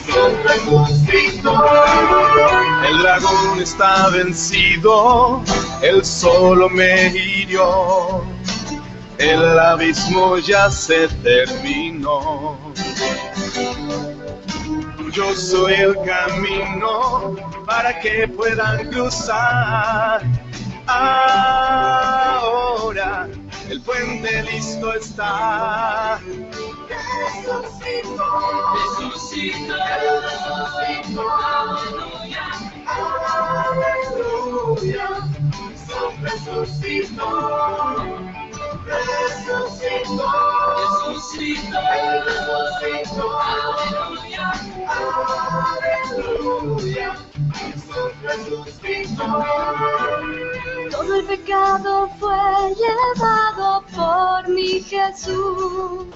Jesús resucitó. El dragón está vencido, él solo me hirió. El abismo ya se terminó. Yo soy el camino para que puedan cruzar. Ahora el puente listo está. Resucitó, resucitó, resucitó, aleluya, aleluya, resucitó, resucitó, resucitó, resucitó, aleluya, aleluya, Jesús resucitó. Todo el pecado fue llevado por mi Jesús.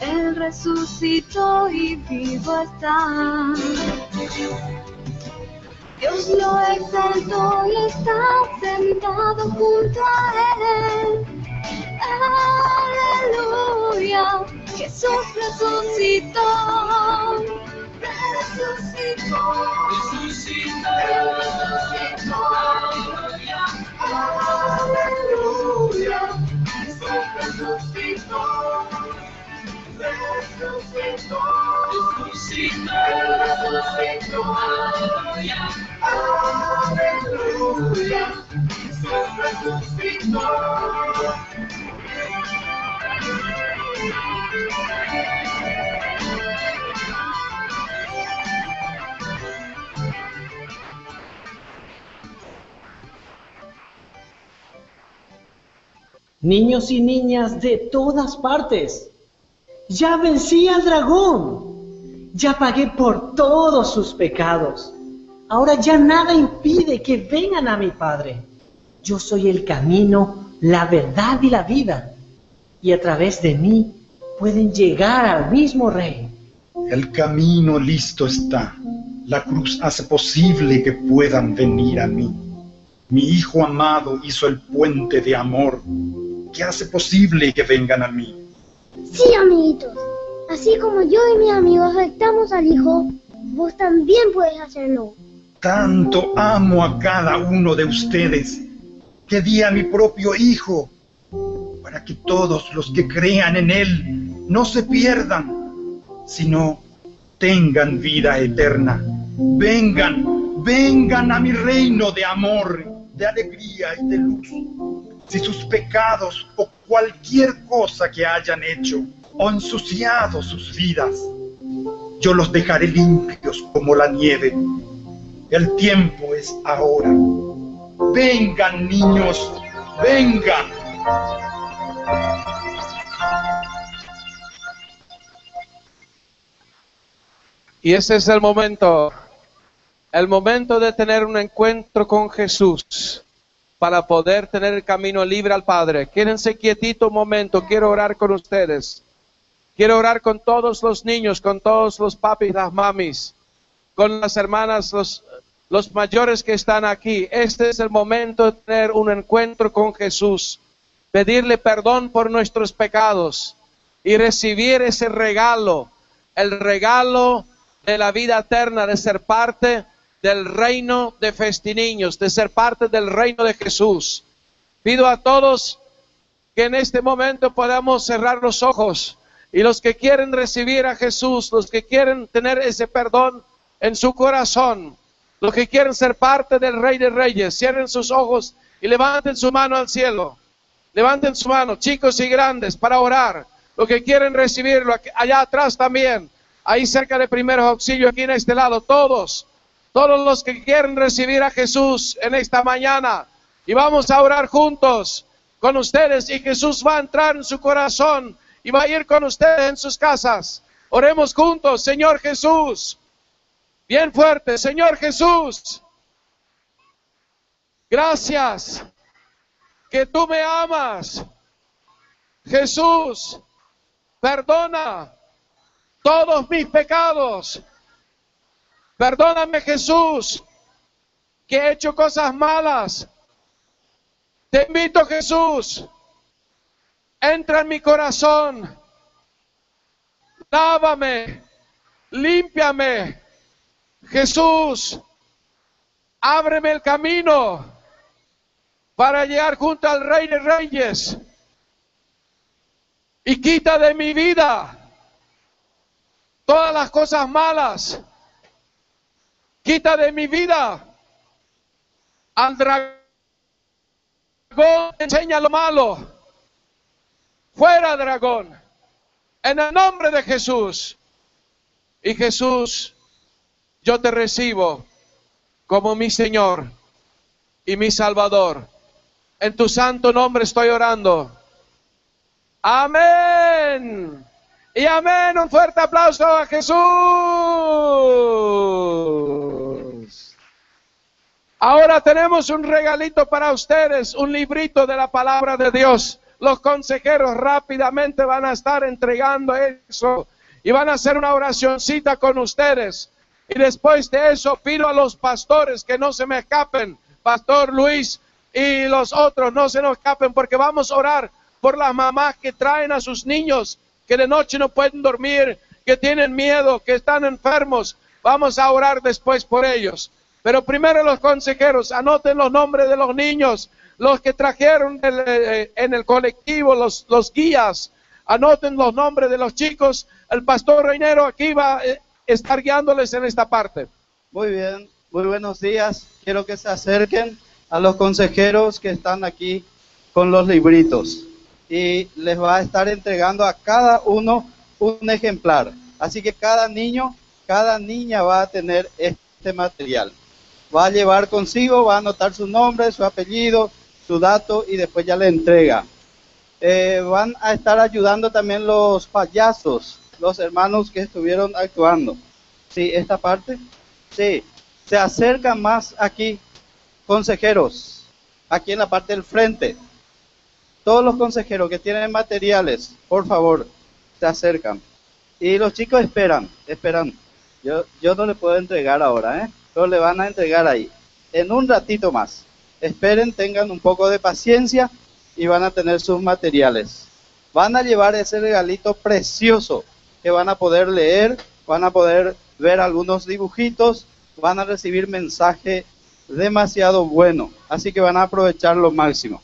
Él resucitó y vivo está. Dios lo exaltó y está sentado junto a él. Aleluya, Jesús resucitó, resucitó, resucitó, resucitó. Aleluya, Jesús resucitó. Niños y niñas de todas partes, ya vencí al dragón, ya pagué por todos sus pecados. Ahora ya nada impide que vengan a mi Padre. Yo soy el camino, la verdad y la vida. Y a través de mí pueden llegar al mismo Rey. El camino listo está. La cruz hace posible que puedan venir a mí. Mi Hijo amado hizo el puente de amor que hace posible que vengan a mí. Sí, amiguitos. Así como yo y mis amigos aceptamos al Hijo, vos también puedes hacerlo. Tanto amo a cada uno de ustedes que di a mi propio Hijo para que todos los que crean en Él no se pierdan, sino tengan vida eterna. Vengan, vengan a mi reino de amor, de alegría y de luz. Si sus pecados o cualquier cosa que hayan hecho o ensuciado sus vidas, yo los dejaré limpios como la nieve. El tiempo es ahora. Vengan, niños, vengan. Y ese es el momento, el momento de tener un encuentro con Jesús para poder tener el camino libre al Padre. Quédense quietito un momento, quiero orar con ustedes. Quiero orar con todos los niños, con todos los papis, las mamis, con las hermanas, los, los mayores que están aquí. Este es el momento de tener un encuentro con Jesús, pedirle perdón por nuestros pecados y recibir ese regalo, el regalo de la vida eterna, de ser parte del reino de Festiniños, de ser parte del reino de Jesús. Pido a todos que en este momento podamos cerrar los ojos y los que quieren recibir a Jesús, los que quieren tener ese perdón en su corazón, los que quieren ser parte del Rey de Reyes, cierren sus ojos y levanten su mano al cielo. Levanten su mano, chicos y grandes, para orar. Los que quieren recibirlo, allá atrás también, ahí cerca de primeros auxilios, aquí en este lado, todos, todos los que quieren recibir a Jesús en esta mañana. Y vamos a orar juntos con ustedes y Jesús va a entrar en su corazón y va a ir con ustedes en sus casas. Oremos juntos, Señor Jesús. Bien fuerte, Señor Jesús. Gracias que tú me amas. Jesús, perdona todos mis pecados. Perdóname Jesús, que he hecho cosas malas. Te invito Jesús, entra en mi corazón. Lávame, límpiame. Jesús, ábreme el camino para llegar junto al Rey de Reyes y quita de mi vida todas las cosas malas. Quita de mi vida al dragón, enseña lo malo. Fuera dragón, en el nombre de Jesús. Y Jesús, yo te recibo como mi Señor y mi Salvador. En tu santo nombre estoy orando. Amén. Y amén. Un fuerte aplauso a Jesús. Ahora tenemos un regalito para ustedes, un librito de la palabra de Dios. Los consejeros rápidamente van a estar entregando eso y van a hacer una oracioncita con ustedes. Y después de eso pido a los pastores que no se me escapen, Pastor Luis y los otros, no se nos escapen porque vamos a orar por las mamás que traen a sus niños que de noche no pueden dormir, que tienen miedo, que están enfermos. Vamos a orar después por ellos. Pero primero los consejeros, anoten los nombres de los niños, los que trajeron del, eh, en el colectivo, los, los guías, anoten los nombres de los chicos. El pastor Reinero aquí va a eh, estar guiándoles en esta parte. Muy bien, muy buenos días. Quiero que se acerquen a los consejeros que están aquí con los libritos y les va a estar entregando a cada uno un ejemplar. Así que cada niño, cada niña va a tener este material. Va a llevar consigo, va a anotar su nombre, su apellido, su dato y después ya le entrega. Eh, van a estar ayudando también los payasos, los hermanos que estuvieron actuando. Sí, esta parte. Sí, se acercan más aquí, consejeros, aquí en la parte del frente. Todos los consejeros que tienen materiales, por favor, se acercan. Y los chicos esperan, esperan. Yo, yo no le puedo entregar ahora, ¿eh? Pero le van a entregar ahí. En un ratito más. Esperen, tengan un poco de paciencia y van a tener sus materiales. Van a llevar ese regalito precioso que van a poder leer, van a poder ver algunos dibujitos, van a recibir mensaje demasiado bueno. Así que van a aprovechar lo máximo.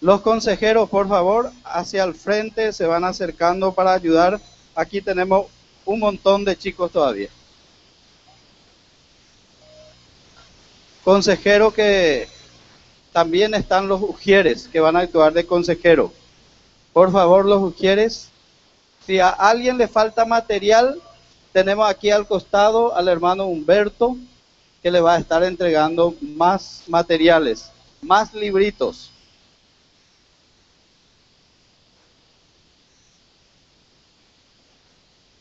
Los consejeros, por favor, hacia el frente se van acercando para ayudar. Aquí tenemos un montón de chicos todavía. Consejero que también están los ujieres que van a actuar de consejero. Por favor, los ujieres, si a alguien le falta material, tenemos aquí al costado al hermano Humberto que le va a estar entregando más materiales, más libritos.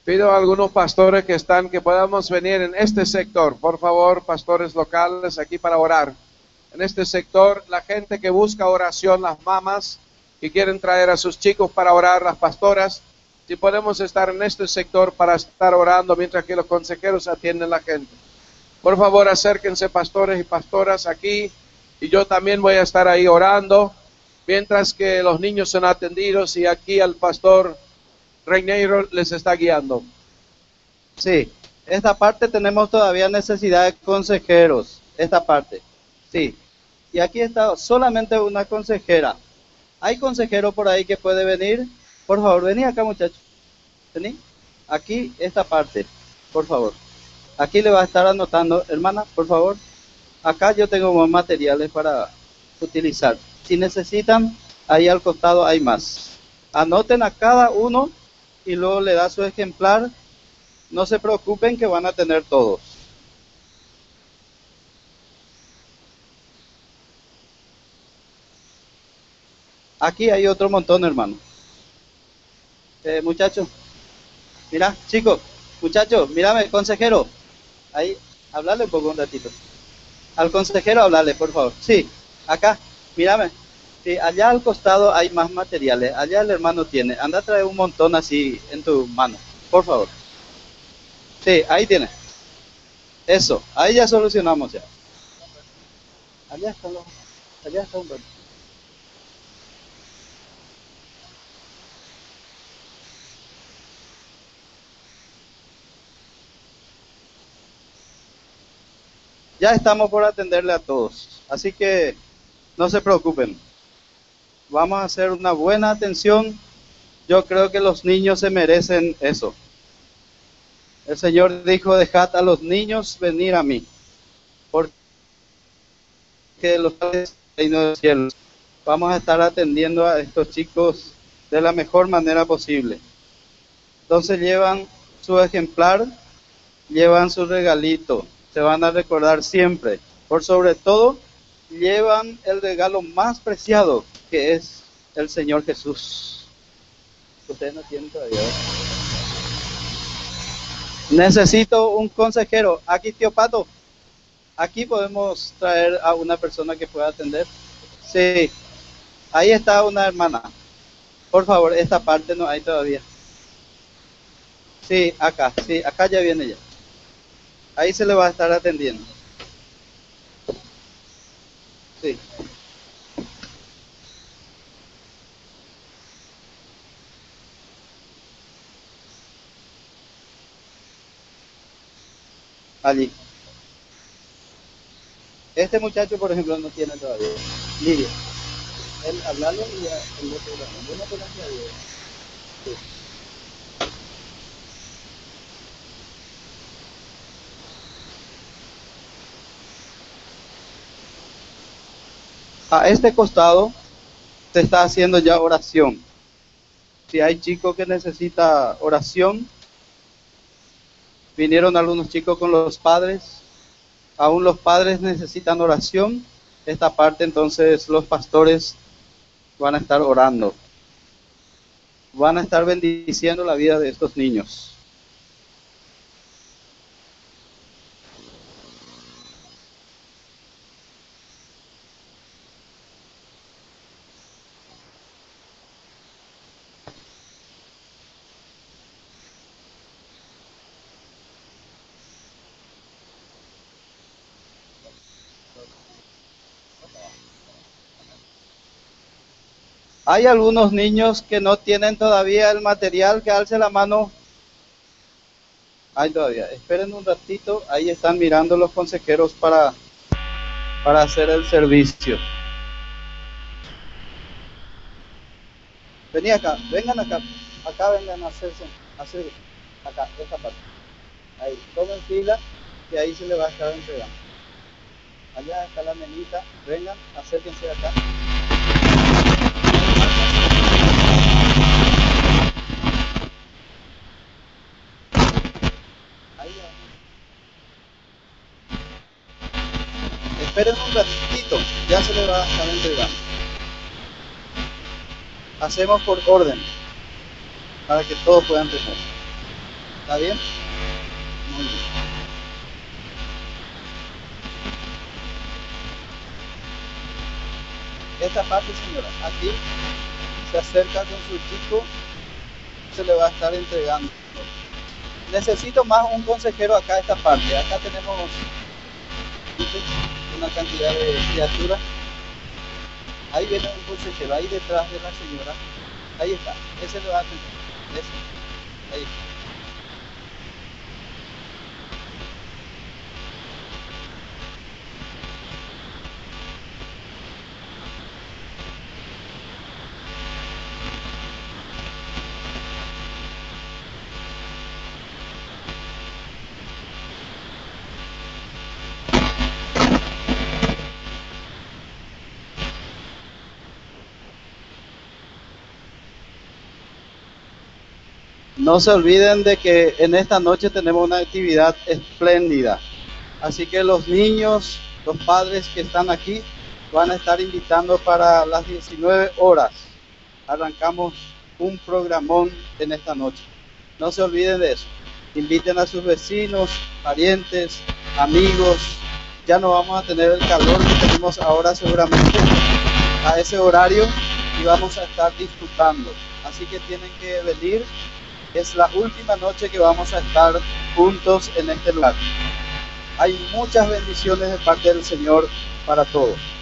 Pido a algunos pastores que están que podamos venir en este sector. Por favor, pastores locales aquí para orar. En este sector, la gente que busca oración, las mamás que quieren traer a sus chicos para orar, las pastoras, si podemos estar en este sector para estar orando mientras que los consejeros atienden a la gente. Por favor, acérquense pastores y pastoras aquí y yo también voy a estar ahí orando mientras que los niños son atendidos y aquí el pastor Reineiro les está guiando. Sí, esta parte tenemos todavía necesidad de consejeros. Esta parte, sí. Y aquí está solamente una consejera. ¿Hay consejero por ahí que puede venir? Por favor, vení acá muchachos. Vení. Aquí, esta parte, por favor. Aquí le va a estar anotando, hermana, por favor. Acá yo tengo más materiales para utilizar. Si necesitan, ahí al costado hay más. Anoten a cada uno y luego le da su ejemplar. No se preocupen que van a tener todos. Aquí hay otro montón, hermano. Eh, muchachos, mira, chicos, muchachos, mírame, consejero. Ahí, hablarle un poco un ratito. Al consejero hablarle, por favor. Sí, acá, mírame. Allá al costado hay más materiales. Allá el hermano tiene. Anda a traer un montón así en tu mano, por favor. Sí, ahí tiene. Eso, ahí ya solucionamos ya. Allá está, lo, allá está un Ya estamos por atenderle a todos. Así que no se preocupen. Vamos a hacer una buena atención. Yo creo que los niños se merecen eso. El Señor dijo, dejad a los niños venir a mí. Porque los reino del cielo. Vamos a estar atendiendo a estos chicos de la mejor manera posible. Entonces llevan su ejemplar, llevan su regalito, se van a recordar siempre. Por sobre todo, llevan el regalo más preciado, que es el Señor Jesús. Ustedes no tienen todavía. Necesito un consejero. Aquí, tío Pato. Aquí podemos traer a una persona que pueda atender. Sí. Ahí está una hermana. Por favor, esta parte no hay todavía. Sí, acá. Sí, acá ya viene ya. Ahí se le va a estar atendiendo. Sí. Allí. Este muchacho, por ejemplo, no tiene todavía. Lidia. Él hablarle y el otro grano. Yo no conocía a Dios. A este costado se está haciendo ya oración. Si hay chico que necesita oración, vinieron algunos chicos con los padres, aún los padres necesitan oración, esta parte entonces los pastores van a estar orando, van a estar bendiciendo la vida de estos niños. Hay algunos niños que no tienen todavía el material, que alce la mano. Hay todavía. Esperen un ratito, ahí están mirando los consejeros para, para hacer el servicio. Vení acá, vengan acá, acá vengan a hacerse, hacer acá, esta parte. Ahí, tomen fila, que ahí se le va a estar entregando. Allá está la nenita, vengan, acérquense acá. Esperen un ratito, ya se le va a estar entregando. Hacemos por orden, para que todos puedan tener. ¿Está bien? Muy bien. Esta parte, señora, aquí se acerca con su chico, se le va a estar entregando. Necesito más un consejero acá, esta parte. Acá tenemos una cantidad de criaturas. Ahí viene un consejero, ahí detrás de la señora. Ahí está, ese le va a atender. Ese. Ahí está. No se olviden de que en esta noche tenemos una actividad espléndida. Así que los niños, los padres que están aquí, van a estar invitando para las 19 horas. Arrancamos un programón en esta noche. No se olviden de eso. Inviten a sus vecinos, parientes, amigos. Ya no vamos a tener el calor que tenemos ahora seguramente a ese horario y vamos a estar disfrutando. Así que tienen que venir es la última noche que vamos a estar juntos en este lugar. Hay muchas bendiciones de parte del Señor para todos.